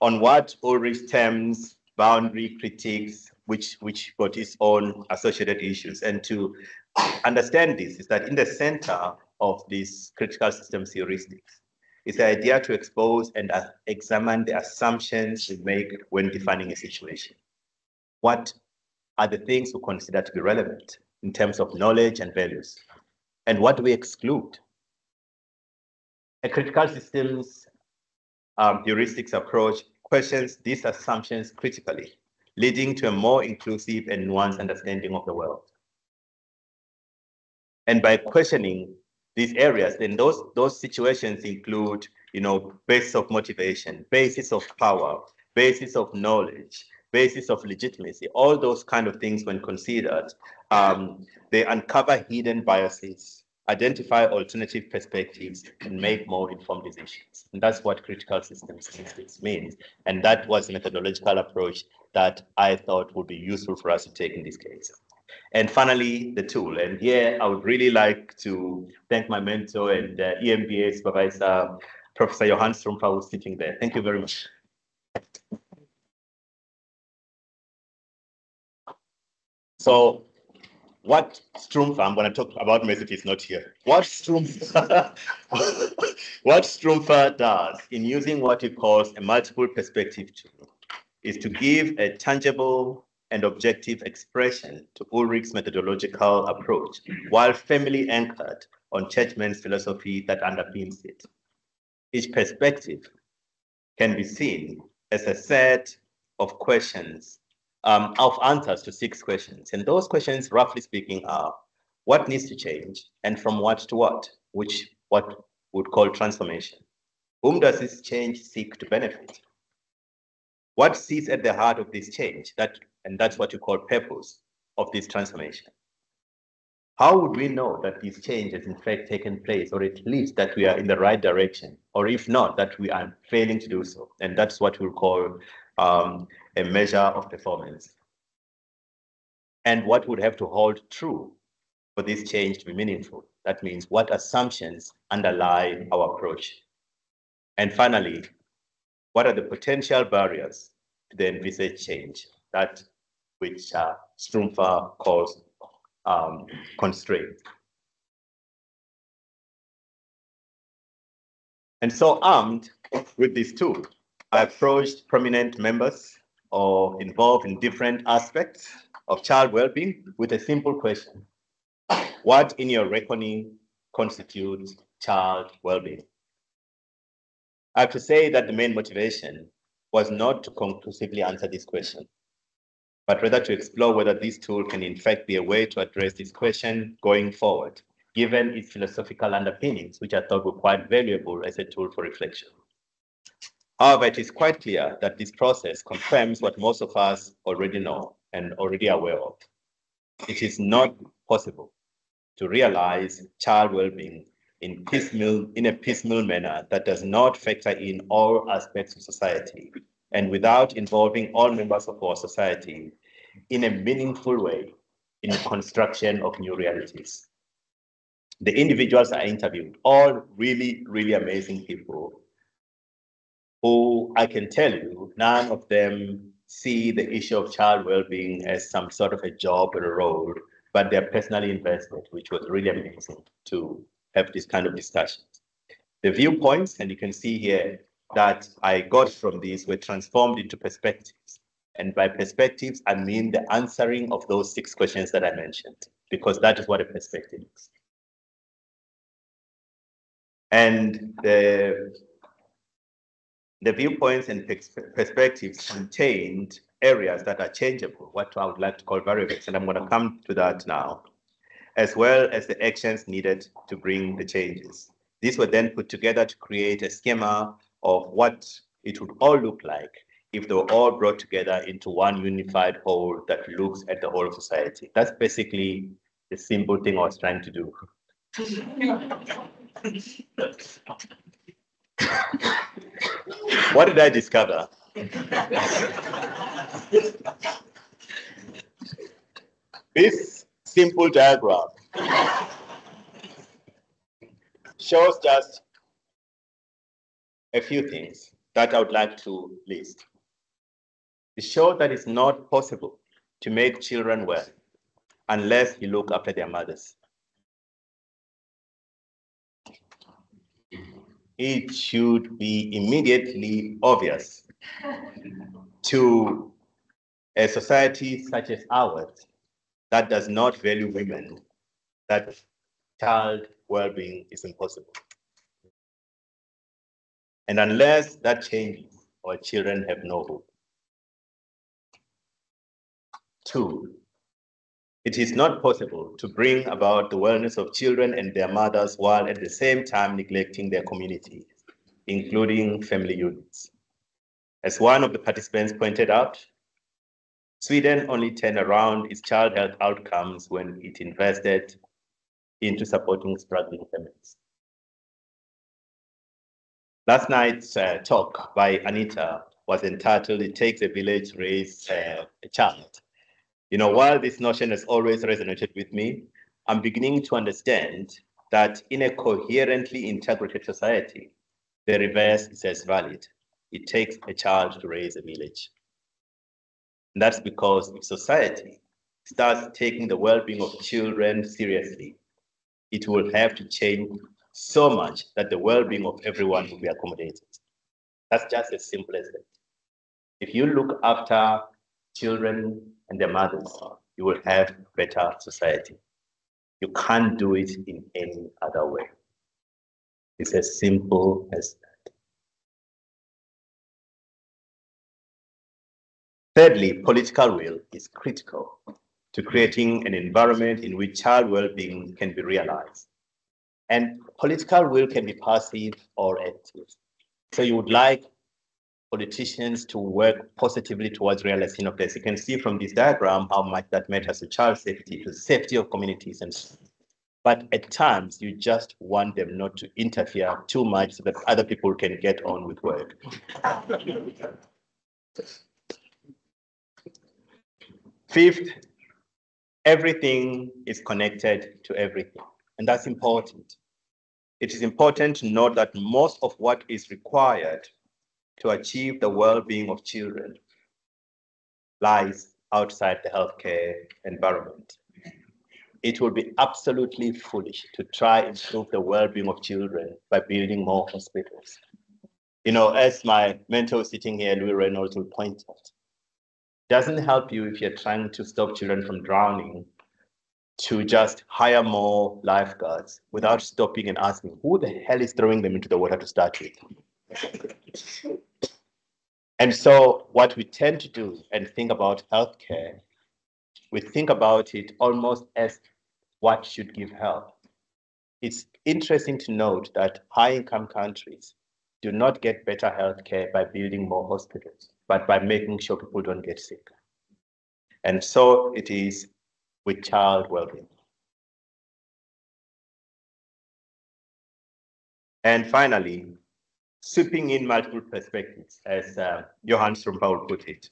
on what Ulrich terms boundary critiques, which, which got its own associated issues. And to understand this is that in the center of these critical systems heuristics is the idea to expose and uh, examine the assumptions we make when defining a situation. What are the things we consider to be relevant in terms of knowledge and values? And what do we exclude? A critical systems um, heuristics approach questions these assumptions critically, leading to a more inclusive and nuanced understanding of the world. And by questioning these areas, then those, those situations include, you know, basis of motivation, basis of power, basis of knowledge, basis of legitimacy, all those kind of things when considered, um, they uncover hidden biases, identify alternative perspectives, and make more informed decisions. And that's what critical systems means. And that was a methodological approach that I thought would be useful for us to take in this case. And finally, the tool. And here I would really like to thank my mentor and uh, EMBA supervisor, Professor Johann Strumpfer, who's sitting there. Thank you very much. So what Strumpf, I'm going to talk about message is not here. What Strumpf, what Strumpfer does in using what he calls a multiple perspective tool is to give a tangible and objective expression to Ulrich's methodological approach while firmly anchored on Churchman's philosophy that underpins it. Each perspective can be seen as a set of questions um, of answers to six questions. And those questions, roughly speaking, are what needs to change and from what to what, which what would call transformation. Whom does this change seek to benefit? What sits at the heart of this change? That and that's what you call purpose of this transformation. How would we know that this change has in fact taken place, or at least that we are in the right direction, or if not, that we are failing to do so? And that's what we'll call um, a measure of performance. And what would have to hold true for this change to be meaningful? That means what assumptions underlie our approach? And finally, what are the potential barriers to the envisaged change? That which uh, calls um, constraints. And so armed with this tool, I approached prominent members or involved in different aspects of child well-being with a simple question. What in your reckoning constitutes child well-being? I have to say that the main motivation was not to conclusively answer this question, but rather to explore whether this tool can in fact be a way to address this question going forward, given its philosophical underpinnings, which I thought were quite valuable as a tool for reflection. However, it is quite clear that this process confirms what most of us already know and already aware of. It is not possible to realize child well-being in piecemeal, in a piecemeal manner that does not factor in all aspects of society and without involving all members of our society in a meaningful way in the construction of new realities. The individuals I interviewed, all really, really amazing people who I can tell you, none of them see the issue of child well-being as some sort of a job or a role, but they're personally invested, which was really amazing to have this kind of discussions. The viewpoints, and you can see here that I got from these were transformed into perspectives. And by perspectives, I mean the answering of those six questions that I mentioned, because that is what a perspective is. And the the viewpoints and perspectives contained areas that are changeable, what I would like to call variables, and I'm going to come to that now, as well as the actions needed to bring the changes. These were then put together to create a schema of what it would all look like if they were all brought together into one unified whole that looks at the whole of society. That's basically the simple thing I was trying to do. what did I discover? this simple diagram shows just a few things that I would like to list. It shows that it's not possible to make children well unless you look after their mothers. It should be immediately obvious to a society such as ours that does not value women that child well-being is impossible. And unless that changes, our children have no hope. Two, it is not possible to bring about the wellness of children and their mothers while at the same time neglecting their communities, including family units. As one of the participants pointed out, Sweden only turned around its child health outcomes when it invested into supporting struggling families. Last night's uh, talk by Anita was entitled, It Takes a Village to Raise uh, a Child. You know, while this notion has always resonated with me, I'm beginning to understand that in a coherently integrated society, the reverse is as valid. It takes a child to raise a village. And that's because if society starts taking the well-being of children seriously, it will have to change so much that the well-being of everyone will be accommodated. That's just as simple as that. If you look after children and their mothers, you will have better society. You can't do it in any other way. It's as simple as that. Thirdly, political will is critical to creating an environment in which child well-being can be realized. And political will can be passive or active. So you would like politicians to work positively towards realizing of this. You can see from this diagram how much that matters to child safety, to safety of communities and but at times you just want them not to interfere too much so that other people can get on with work. Fifth, everything is connected to everything, and that's important. It is important to note that most of what is required to achieve the well-being of children lies outside the healthcare environment. It will be absolutely foolish to try and improve the well-being of children by building more hospitals. You know, as my mentor sitting here, Louis Reynolds, will point out, doesn't help you if you're trying to stop children from drowning to just hire more lifeguards without stopping and asking who the hell is throwing them into the water to start with. And so what we tend to do and think about healthcare, we think about it almost as what should give help. It's interesting to note that high income countries do not get better healthcare by building more hospitals, but by making sure people don't get sick. And so it is with child well-being. And finally, sweeping in multiple perspectives, as uh, Johann Strumpfer put it,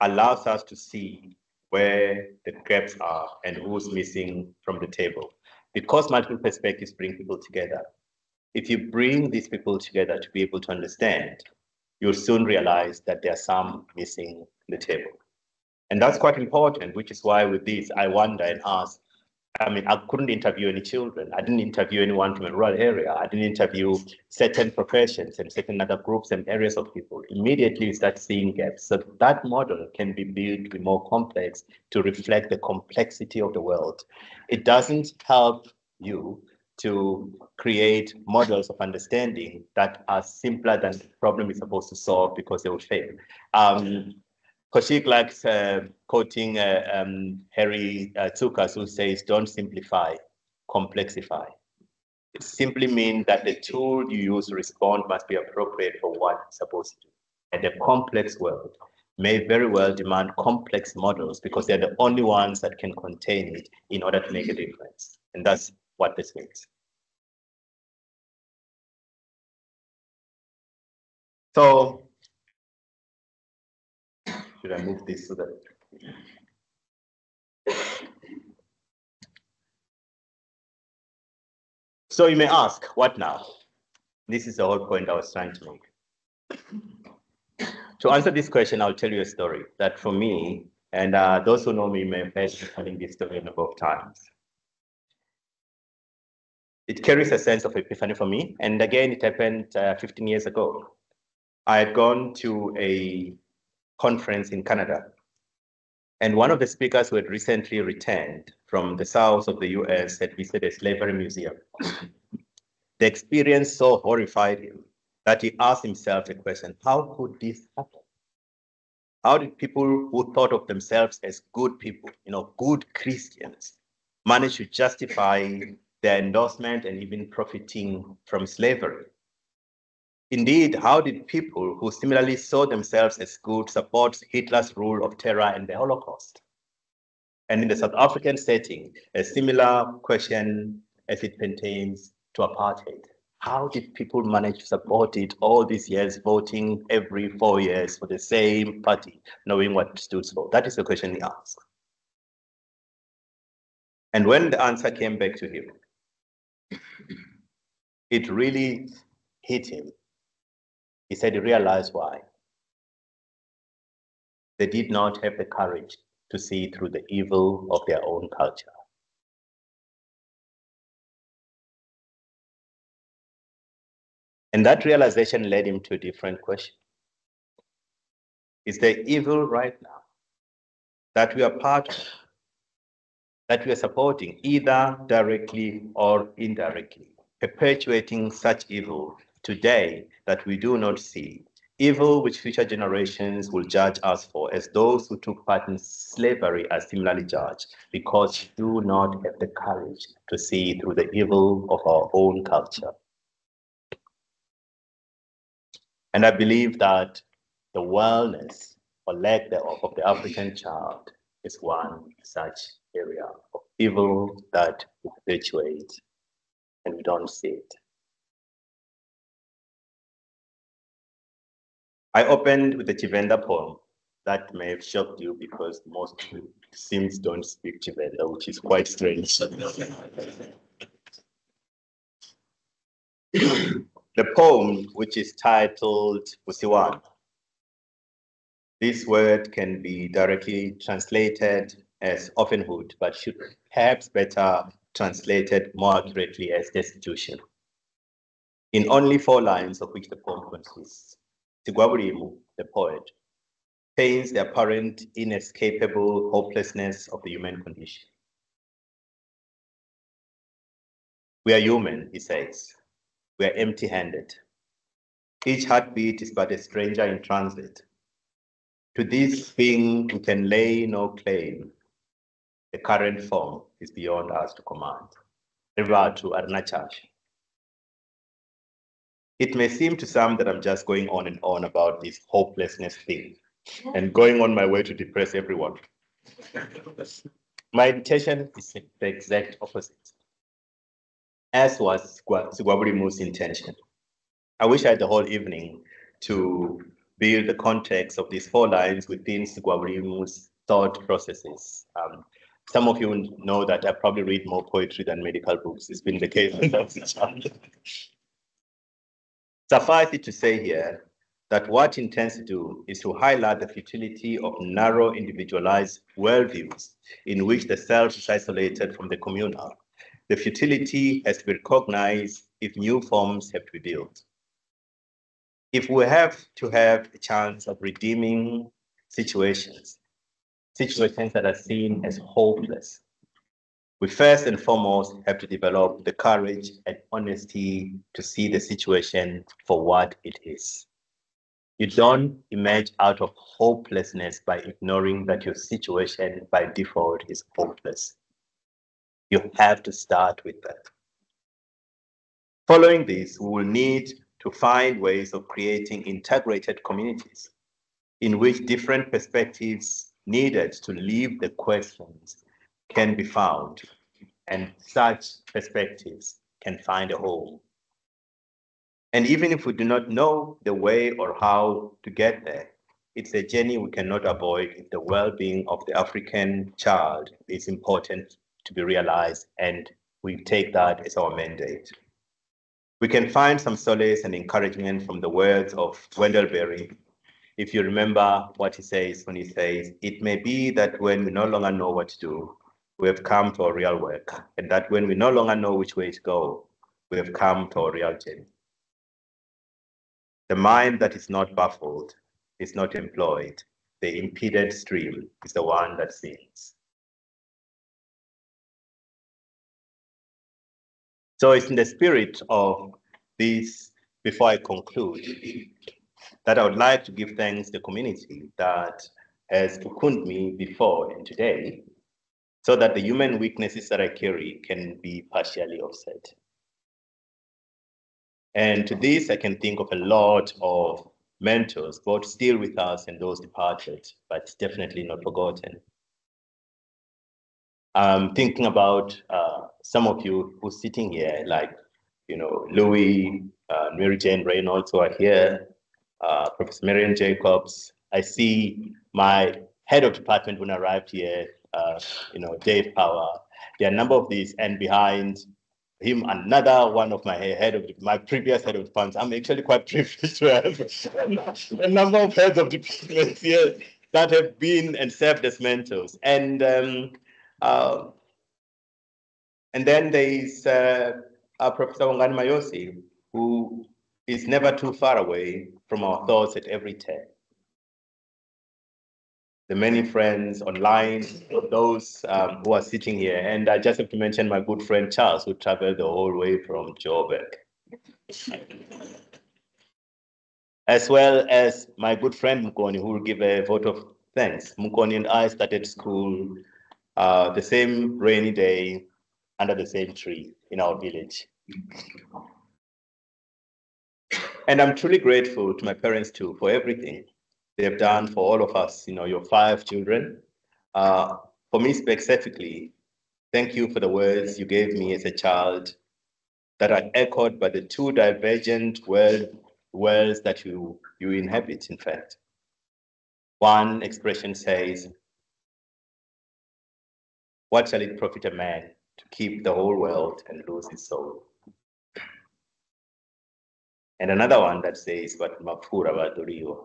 allows us to see where the gaps are and who's missing from the table. Because multiple perspectives bring people together. If you bring these people together to be able to understand, you'll soon realize that there are some missing the table. And that's quite important, which is why with this, I wonder and ask, I mean, I couldn't interview any children. I didn't interview anyone from a rural area. I didn't interview certain professions and certain other groups and areas of people. Immediately you start seeing gaps. So that model can be built to be more complex to reflect the complexity of the world. It doesn't help you to create models of understanding that are simpler than the problem is supposed to solve because they will fail. Um, Kosheek likes uh, quoting uh, um, Harry uh, Tsoukas, who says, don't simplify, complexify. It simply means that the tool you use to respond must be appropriate for what it's supposed to do. And a complex world may very well demand complex models because they're the only ones that can contain it in order to make a difference. And that's what this means. So, should I move this so that? So you may ask, what now? This is the whole point I was trying to make. To answer this question, I'll tell you a story that for me, and uh, those who know me may have heard telling this story a number of times. It carries a sense of epiphany for me. And again, it happened uh, 15 years ago. I had gone to a conference in Canada. And one of the speakers who had recently returned from the south of the US had visited a slavery museum. the experience so horrified him that he asked himself the question how could this happen? How did people who thought of themselves as good people, you know, good Christians, manage to justify their endorsement and even profiting from slavery? Indeed, how did people who similarly saw themselves as good support Hitler's rule of terror and the Holocaust? And in the South African setting, a similar question as it pertains to apartheid. How did people manage to support it all these years, voting every four years for the same party, knowing what it stood for? That is the question he asked. And when the answer came back to him, it really hit him he said he realized why. They did not have the courage to see through the evil of their own culture. And that realization led him to a different question. Is there evil right now that we are part of, that we are supporting, either directly or indirectly, perpetuating such evil today that we do not see, evil which future generations will judge us for, as those who took part in slavery are similarly judged, because we do not have the courage to see through the evil of our own culture. And I believe that the wellness or lack thereof of the African child is one such area of evil that perpetuates and we don't see it. I opened with the Tshivenda poem. That may have shocked you because most Sims don't speak Tshivenda, which is quite strange. the poem, which is titled Usiwan. This word can be directly translated as orphanhood, but should perhaps better translated more accurately as destitution. In only four lines of which the poem consists. Sigwaburimu, the poet, paints the apparent inescapable hopelessness of the human condition. We are human, he says. We are empty handed. Each heartbeat is but a stranger in transit. To this thing we can lay no claim. The current form is beyond us to command. River to Arnachash. It may seem to some that I'm just going on and on about this hopelessness thing and going on my way to depress everyone. my intention is the exact opposite, as was Sigwaburimu's intention. I wish I had the whole evening to build the context of these four lines within Sigwaburimu's thought processes. Um, some of you know that I probably read more poetry than medical books. It's been the case Suffice it to say here that what it intends to do is to highlight the futility of narrow individualized worldviews in which the self is isolated from the communal. The futility has to be recognized if new forms have to be built. If we have to have a chance of redeeming situations, situations that are seen as hopeless, we first and foremost have to develop the courage and honesty to see the situation for what it is. You don't emerge out of hopelessness by ignoring that your situation by default is hopeless. You have to start with that. Following this, we will need to find ways of creating integrated communities in which different perspectives needed to leave the questions can be found and such perspectives can find a home. And even if we do not know the way or how to get there, it's a journey we cannot avoid if the well-being of the African child is important to be realized and we take that as our mandate. We can find some solace and encouragement from the words of Wendell Berry. If you remember what he says when he says, it may be that when we no longer know what to do, we have come to our real work, and that when we no longer know which way to go, we have come to our real journey. The mind that is not baffled is not employed. The impeded stream is the one that sinks. So it's in the spirit of this, before I conclude, that I would like to give thanks to the community that has cocooned me before and today, so that the human weaknesses that I carry can be partially offset. And to this, I can think of a lot of mentors, both still with us and those departed, but definitely not forgotten. I'm thinking about uh, some of you who's sitting here, like, you know, Louis, uh, Mary Jane Reynolds, who are here, uh, Professor Marion Jacobs. I see my head of department when I arrived here, you know, Dave Power. There are a number of these, and behind him another one of my head of my previous head of departments. I'm actually quite privileged to have a number of heads of departments here that have been and served as mentors. And um, uh, and then there is uh, uh, Professor Bongani Mayosi, who is never too far away from our thoughts at every turn. The many friends online, those um, who are sitting here, and I just have to mention my good friend Charles, who traveled the whole way from Joburg. As well as my good friend Mukoni, who will give a vote of thanks. Mukoni and I started school uh, the same rainy day under the same tree in our village. And I'm truly grateful to my parents too for everything they've done for all of us, you know, your five children. Uh, for me specifically, thank you for the words you gave me as a child that are echoed by the two divergent world, worlds that you, you inhabit, in fact. One expression says, what shall it profit a man to keep the whole world and lose his soul? And another one that says, What Mafura Baduriyo.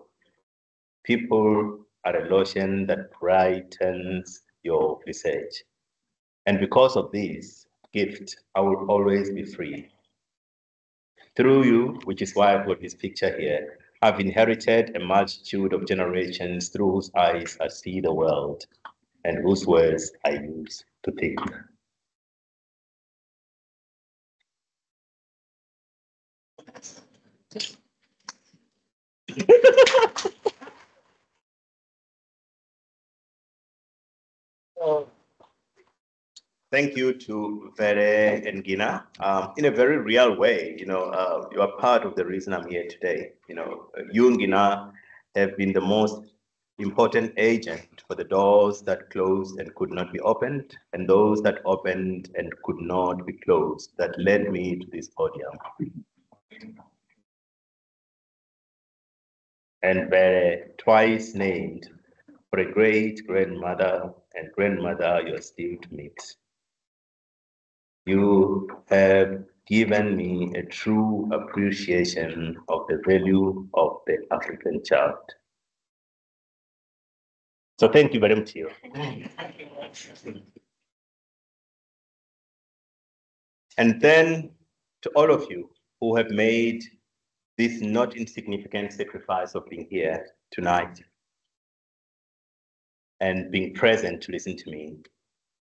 People are a lotion that brightens your visage. And because of this gift, I will always be free. Through you, which is why I put this picture here, I've inherited a multitude of generations through whose eyes I see the world and whose words I use to think. Thank you to Vere and Gina. Um, in a very real way, you know, uh, you are part of the reason I'm here today. You know, you and Gina have been the most important agent for the doors that closed and could not be opened, and those that opened and could not be closed that led me to this podium. And were twice named for a great grandmother and grandmother your to meet. You have given me a true appreciation of the value of the African child. So thank you very much. And then to all of you who have made this not insignificant sacrifice of being here tonight and being present to listen to me.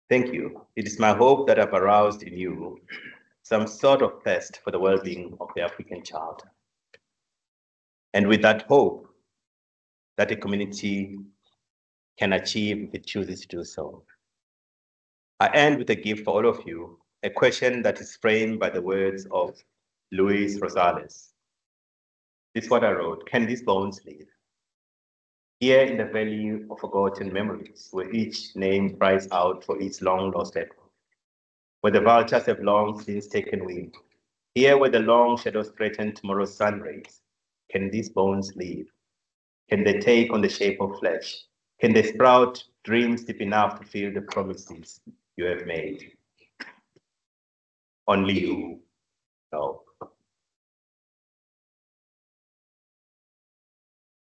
Thank you. It is my hope that I've aroused in you some sort of thirst for the well-being of the African child. And with that hope that a community can achieve if it chooses to do so. I end with a gift for all of you, a question that is framed by the words of Luis Rosales. This is what I wrote. Can these bones live? Here in the valley of forgotten memories, where each name cries out for its long lost echo, where the vultures have long since taken wing, here where the long shadows threaten tomorrow's sun rays, can these bones live? Can they take on the shape of flesh? Can they sprout dreams deep enough to fill the promises you have made? Only you know.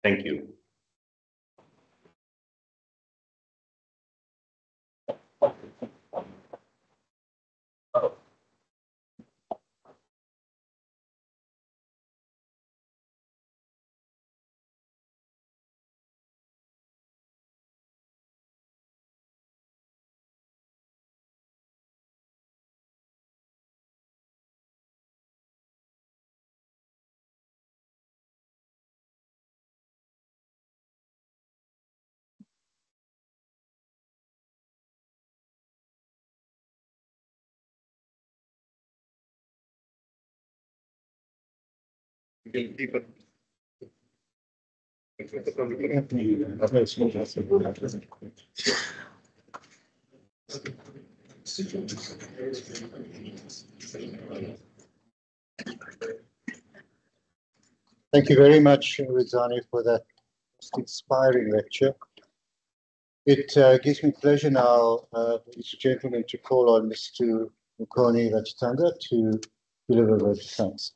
Thank you. Thank you very much, Rudzani, for that inspiring lecture. It uh, gives me pleasure now, uh, and gentlemen, to call on Mr. Mukoni Ratshitanga to deliver of thanks.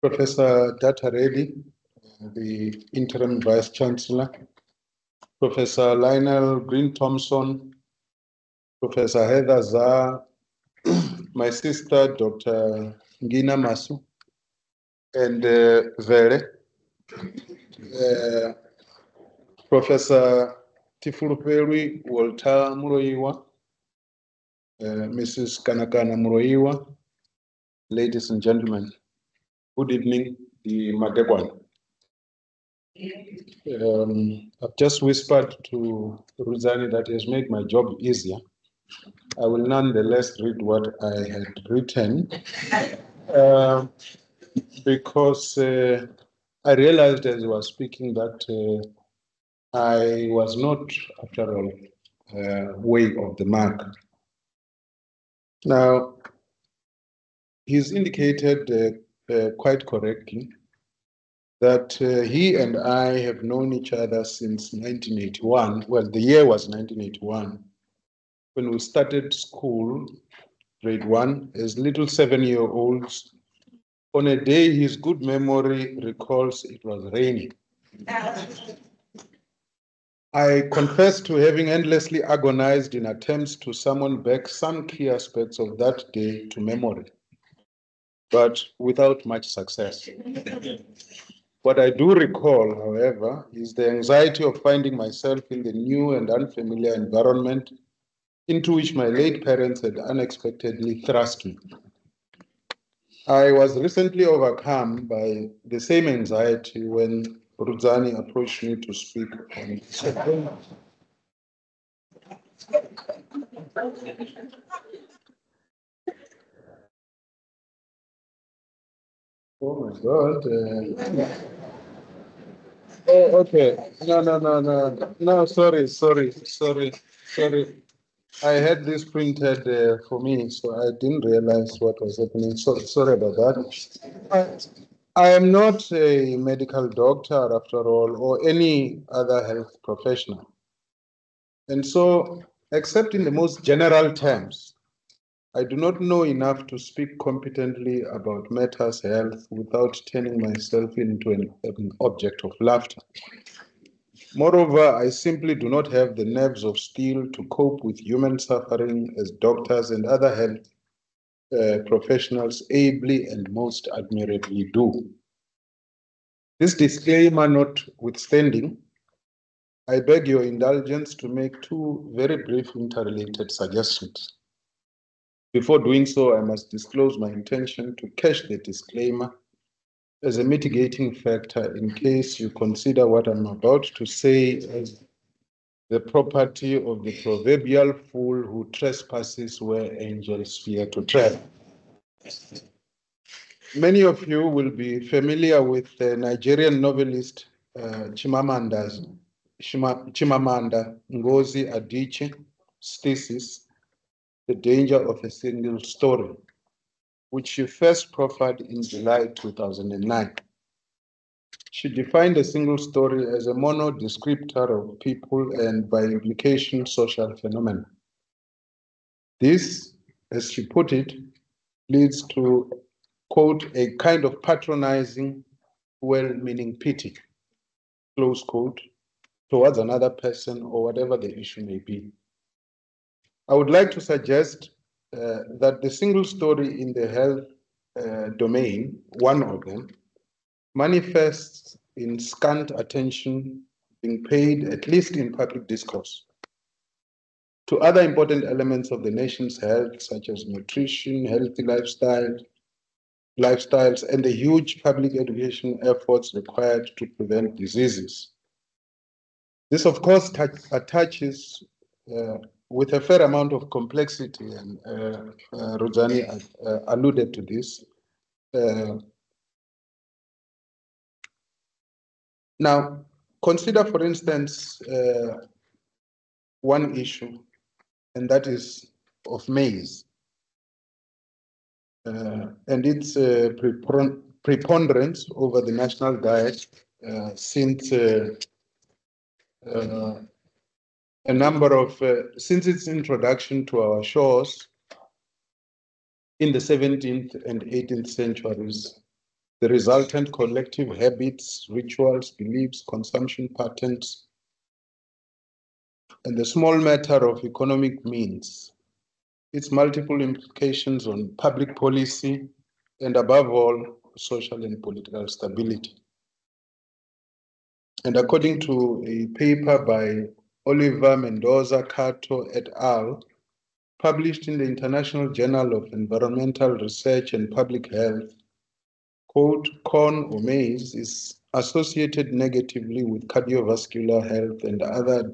Professor Daya Reddy, the interim vice chancellor, Professor Lionel Green Thompson, Professor Heather Zar, my sister, Dr. Ngina Masu, and uh, Vere, uh, Professor Tifuluperi Walter Muloiwa, uh, Mrs. Kanakana Muloiwa, ladies and gentlemen, good evening, the Madekwan. Um, I've just whispered to Rudzani that has made my job easier. I will nonetheless read what I had written uh, because uh, I realized as I was speaking that uh, I was not, after all, uh, way of the mark. Now, he's indicated uh, uh, quite correctly that uh, he and I have known each other since 1981. Well, the year was 1981 when we started school, grade one, as little seven year olds. On a day his good memory recalls it was raining. I confess to having endlessly agonized in attempts to summon back some key aspects of that day to memory, but without much success. What I do recall, however, is the anxiety of finding myself in the new and unfamiliar environment into which my late parents had unexpectedly thrust me. I was recently overcome by the same anxiety when Rudzani approached me to speak on Oh my God. uh, Oh, okay. No, no, no, no, no, sorry, sorry, sorry, sorry. I had this printed uh, for me, so I didn't realize what was happening. So, sorry about that. I, am not a medical doctor after all, or any other health professional. And so, except in the most general terms, I do not know enough to speak competently about matters health without turning myself into an, an object of laughter. Moreover, I simply do not have the nerves of steel to cope with human suffering as doctors and other health uh, professionals ably and most admirably do. This disclaimer notwithstanding, I beg your indulgence to make two very brief interrelated suggestions. Before doing so, I must disclose my intention to cash the disclaimer as a mitigating factor in case you consider what I'm about to say as the property of the proverbial fool who trespasses where angels fear to tread. Many of you will be familiar with the Nigerian novelist uh, Chimamanda Ngozi Adichie thesis, The Danger of a Single Story, which she first proffered in July 2009. She defined a single story as a mono descriptor of people and by implication social phenomena. This, as she put it, leads to quote a kind of patronizing, well-meaning pity, close quote, towards another person or whatever the issue may be. I would like to suggest uh, that the single story in the health uh, domain, one of them, manifests in scant attention being paid, at least in public discourse, to other important elements of the nation's health, such as nutrition, healthy lifestyle, lifestyles, and the huge public education efforts required to prevent diseases. This, of course, attaches uh, with a fair amount of complexity, and uh, uh, Rudzani uh, alluded to this. Now, consider, for instance, uh, one issue, and that is of maize. Uh, and its uh, prepon- preponderance over the national diet uh, since uh, uh, a number of since its introduction to our shores in the 17th and 18th centuries the resultant collective habits rituals beliefs consumption patterns and the small matter of economic means its multiple implications on public policy and above all social and political stability and according to a paper by Oliver Mendoza Cano et al., published in the International Journal of Environmental Research and Public Health, quote, corn or maize is associated negatively with cardiovascular health and other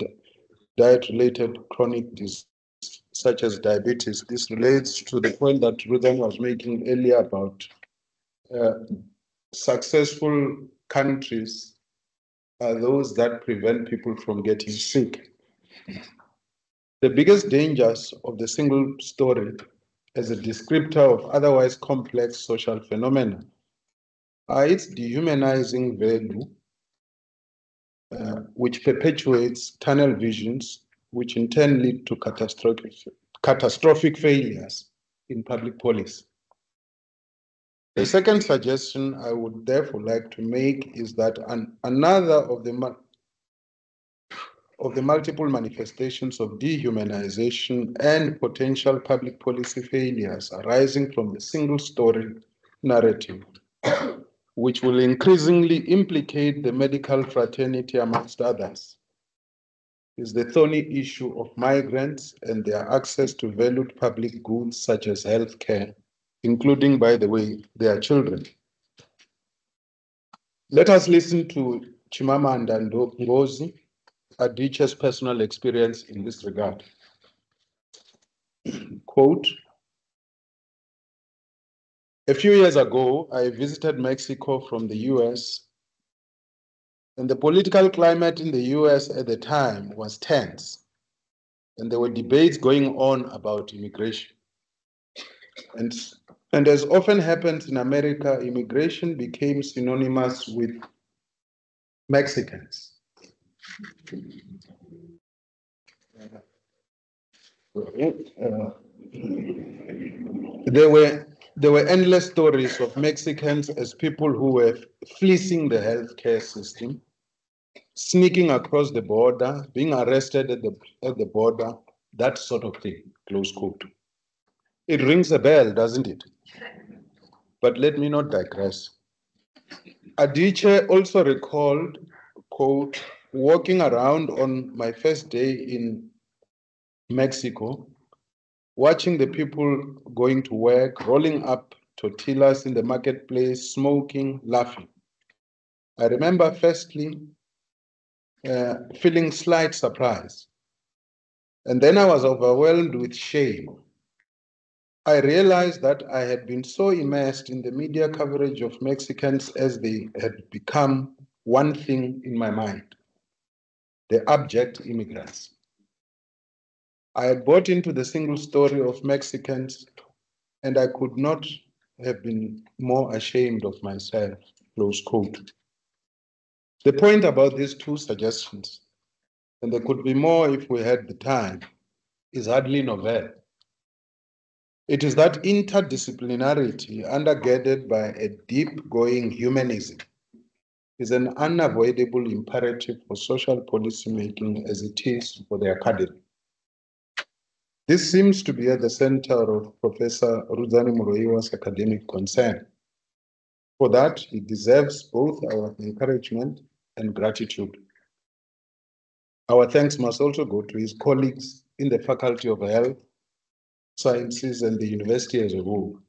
diet-related chronic diseases such as diabetes. This relates to the point that Rudan was making earlier about uh, successful countries are those that prevent people from getting sick. The biggest dangers of the single story as a descriptor of otherwise complex social phenomena its dehumanizing value, uh, which perpetuates tunnel visions, which in turn lead to catastrophic, catastrophic failures in public policy. The second suggestion I would therefore like to make is that an, another of the of the multiple manifestations of dehumanization and potential public policy failures arising from the single story narrative, which will increasingly implicate the medical fraternity amongst others, is the thorny issue of migrants and their access to valued public goods such as healthcare including, by the way, their children. Let us listen to Chimamanda Ngozi Adichie's personal experience in this regard. Quote, a few years ago, I visited Mexico from the US, and the political climate in the US at the time was tense, and there were debates going on about immigration. And and as often happens in America, immigration became synonymous with Mexicans. There were there were endless stories of Mexicans as people who were fleecing the healthcare system, sneaking across the border, being arrested at the at the border, that sort of thing. Close quote. It rings a bell, doesn't it? But let me not digress. Adichie also recalled, quote, walking around on my first day in Mexico, watching the people going to work, rolling up tortillas in the marketplace, smoking, laughing. I remember firstly uh, feeling slight surprise. And then I was overwhelmed with shame. I realized that I had been so immersed in the media coverage of Mexicans as they had become one thing in my mind the abject immigrants. I had bought into the single story of Mexicans, and I could not have been more ashamed of myself. Close quote. The point about these two suggestions, and there could be more if we had the time, is hardly novel. It is that interdisciplinarity undergirded by a deep going humanism is an unavoidable imperative for social policy making as it is for the academy. This seems to be at the center of Professor Rudzani Muloiwa's academic concern. For that, he deserves both our encouragement and gratitude. Our thanks must also go to his colleagues in the Faculty of Health Sciences and the university as a whole.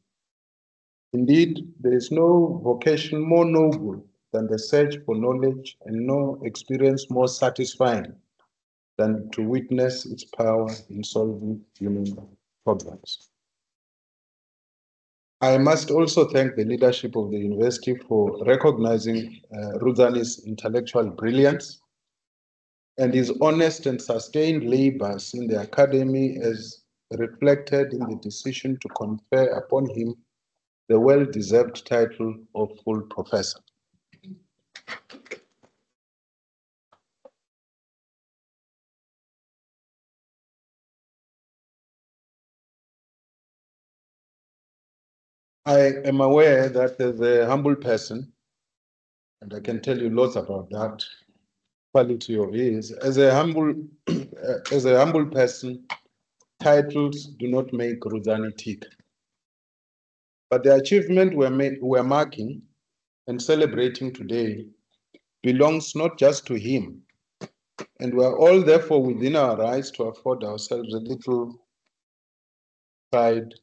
Indeed, there is no vocation more noble than the search for knowledge and no experience more satisfying than to witness its power in solving human problems. I must also thank the leadership of the university for recognizing uh, Rudzani's intellectual brilliance and his honest and sustained labors in the academy as reflected in the decision to confer upon him the well-deserved title of full professor. I am aware that as a humble person, and I can tell you lots about that. Quality of his, as a humble, as a humble person, titles do not make Rudzani tick. But the achievement we're, ma- we're marking and celebrating today belongs not just to him, and we're all therefore within our rights to afford ourselves a little pride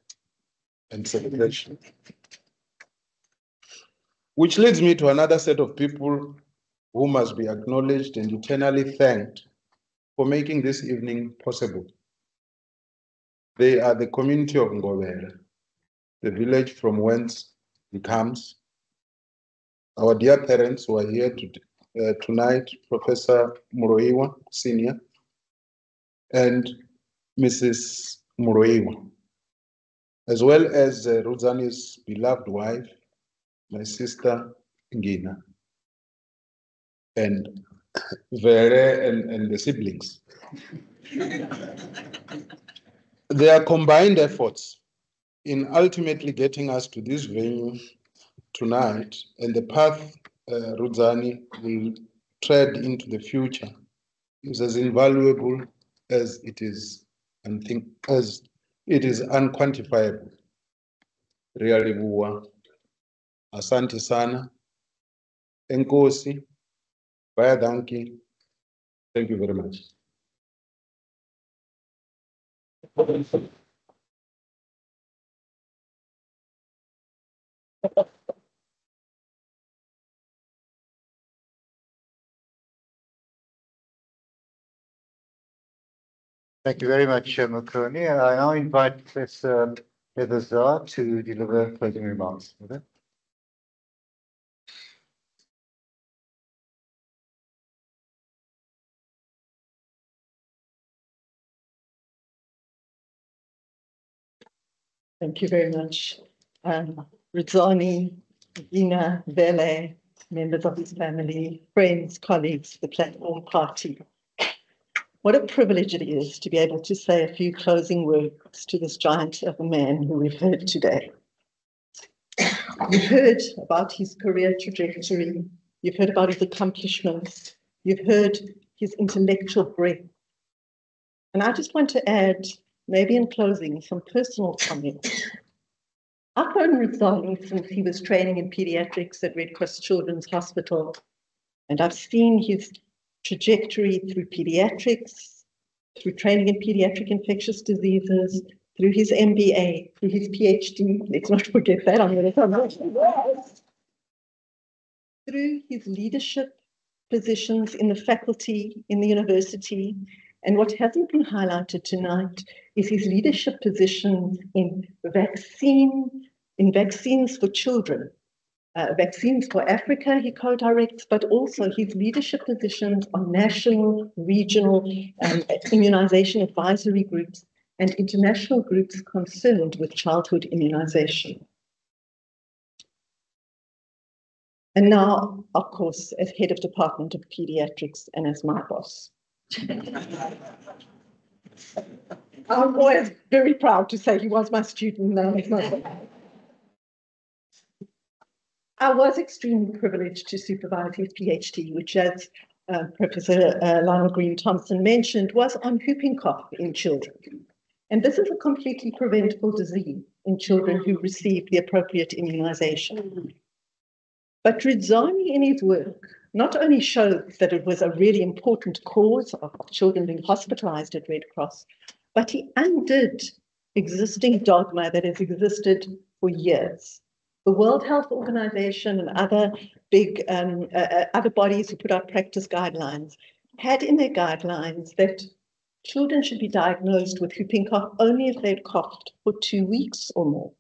and celebration. Which leads me to another set of people who must be acknowledged and eternally thanked for making this evening possible. They are the community of Ngobele, the village from whence he comes. Our dear parents who are here to, uh, tonight, Professor Muloiwa, Senior, and Mrs. Muloiwa as well as uh, beloved wife, my sister Ngina, and Vere and, and the siblings. Their combined efforts in ultimately getting us to this venue tonight and the path uh, will tread into the future is as invaluable as it is and think as it is unquantifiable. Really buwa. Asante sana. Enkosi. Baya danki. Thank you very much. Thank you very much, uh, Mukoni. I now invite Professor Heather Zar to deliver closing remarks. Heather? Thank you very much. Um, Rudzani, Ina, Vele, members of his family, friends, colleagues, the platform party. What a privilege it is to be able to say a few closing words to this giant of a man who we've heard today. You've heard about his career trajectory, you've heard about his accomplishments, you've heard his intellectual breadth. And I just want to add, maybe in closing, some personal comments. I've known Rudzani since he was training in pediatrics at Red Cross Children's Hospital, and I've seen his trajectory through pediatrics, through training in pediatric infectious diseases, through his MBA, through his PhD. Let's not forget that. I'm going to come through his leadership positions in the faculty, in the university. And what hasn't been highlighted tonight is his leadership positions in vaccine, in vaccines for children, uh, vaccines for Africa, he co-directs, but also his leadership positions on national, regional um, immunization advisory groups and international groups concerned with childhood immunization. And now, of course, as head of Department of Pediatrics and as my boss. I'm always very proud to say he was my student, now he's my boss. I was extremely privileged to supervise his PhD, which as uh, Professor uh, Lionel Green Thompson mentioned, was on whooping cough in children. And this is a completely preventable disease in children who receive the appropriate immunization. But Rudzani in his work not only showed that it was a really important cause of children being hospitalized at Red Cross, but he undid existing dogma that has existed for years the World Health Organization and other big um, uh, uh, other bodies who put out practice guidelines had in their guidelines that children should be diagnosed with whooping cough only if they'd coughed for two weeks or more.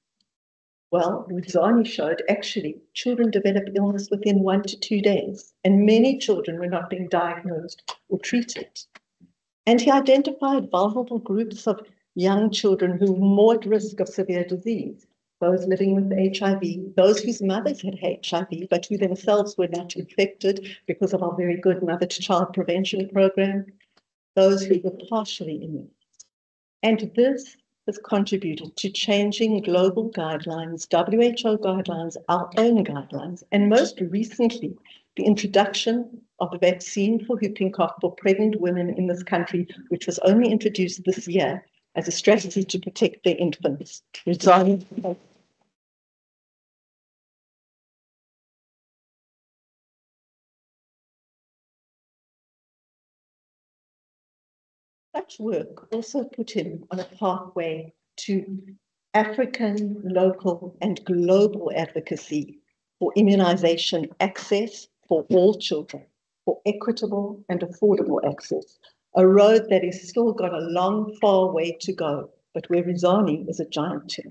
Well, Rudzani showed actually children develop illness within one to two days, and many children were not being diagnosed or treated. And he identified vulnerable groups of young children who were more at risk of severe disease those living with HIV, those whose mothers had HIV, but who themselves were not infected because of our very good mother to child prevention program, those who were partially immune. And this has contributed to changing global guidelines, WHO guidelines, our own guidelines, and most recently, the introduction of a vaccine for whooping cough for pregnant women in this country, which was only introduced this year as a strategy to protect their infants. Such work also put him on a pathway to African, local, and global advocacy for immunization access for all children, for equitable and affordable access, a road that has still got a long, far way to go, but where Rudzani is a giant to.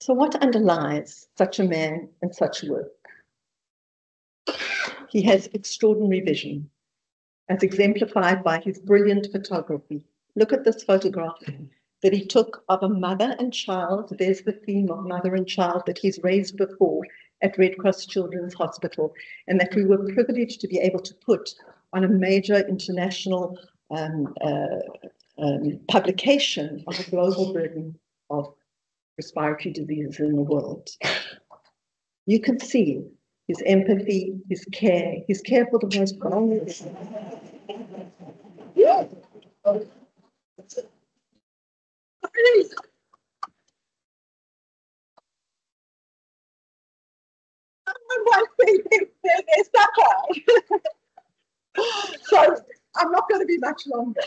So what underlies such a man and such work? He has extraordinary vision, as exemplified by his brilliant photography. Look at this photograph that he took of a mother and child. There's the theme of mother and child that he's raised before at Red Cross Children's Hospital, and that we were privileged to be able to put on a major international um, uh, um, publication of the global burden of respiratory diseases in the world. You can see his empathy, his care, his care for the most vulnerable. Yeah. so I'm not going to be much longer.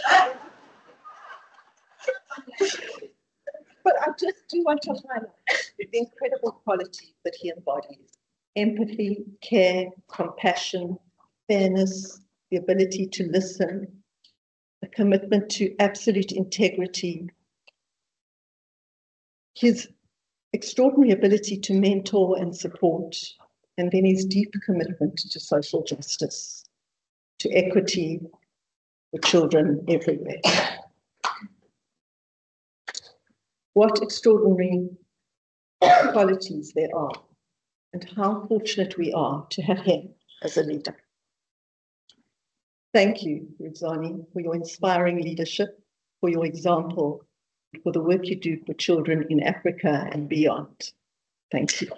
but I just do want to highlight the incredible quality that he embodies. Empathy, care, compassion, fairness, the ability to listen, a commitment to absolute integrity, his extraordinary ability to mentor and support, and then his deep commitment to social justice, to equity for children everywhere. What extraordinary qualities there are, and how fortunate we are to have him as a leader. Thank you, Rudzani, for your inspiring leadership, for your example, for the work you do for children in Africa and beyond. Thank you.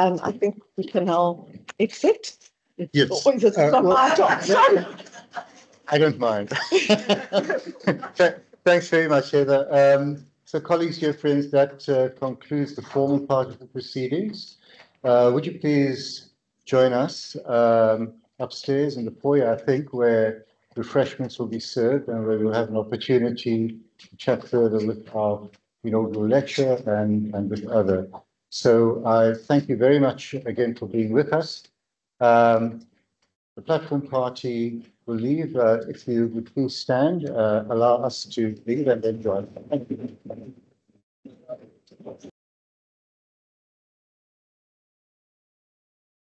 Um, I think we can now exit. Yes, a uh, well-. I don't mind. Thanks very much, Heather. Um, so colleagues, dear friends, that uh, concludes the formal part of the proceedings. Uh, would you please join us um, upstairs in the foyer, I think, where refreshments will be served and where we'll have an opportunity to chat further with our inaugural lecturer and, and with other. So I thank you very much again for being with us. Um, the platform party will leave. Uh, if you would please stand, uh, allow us to leave and then join. Thank you.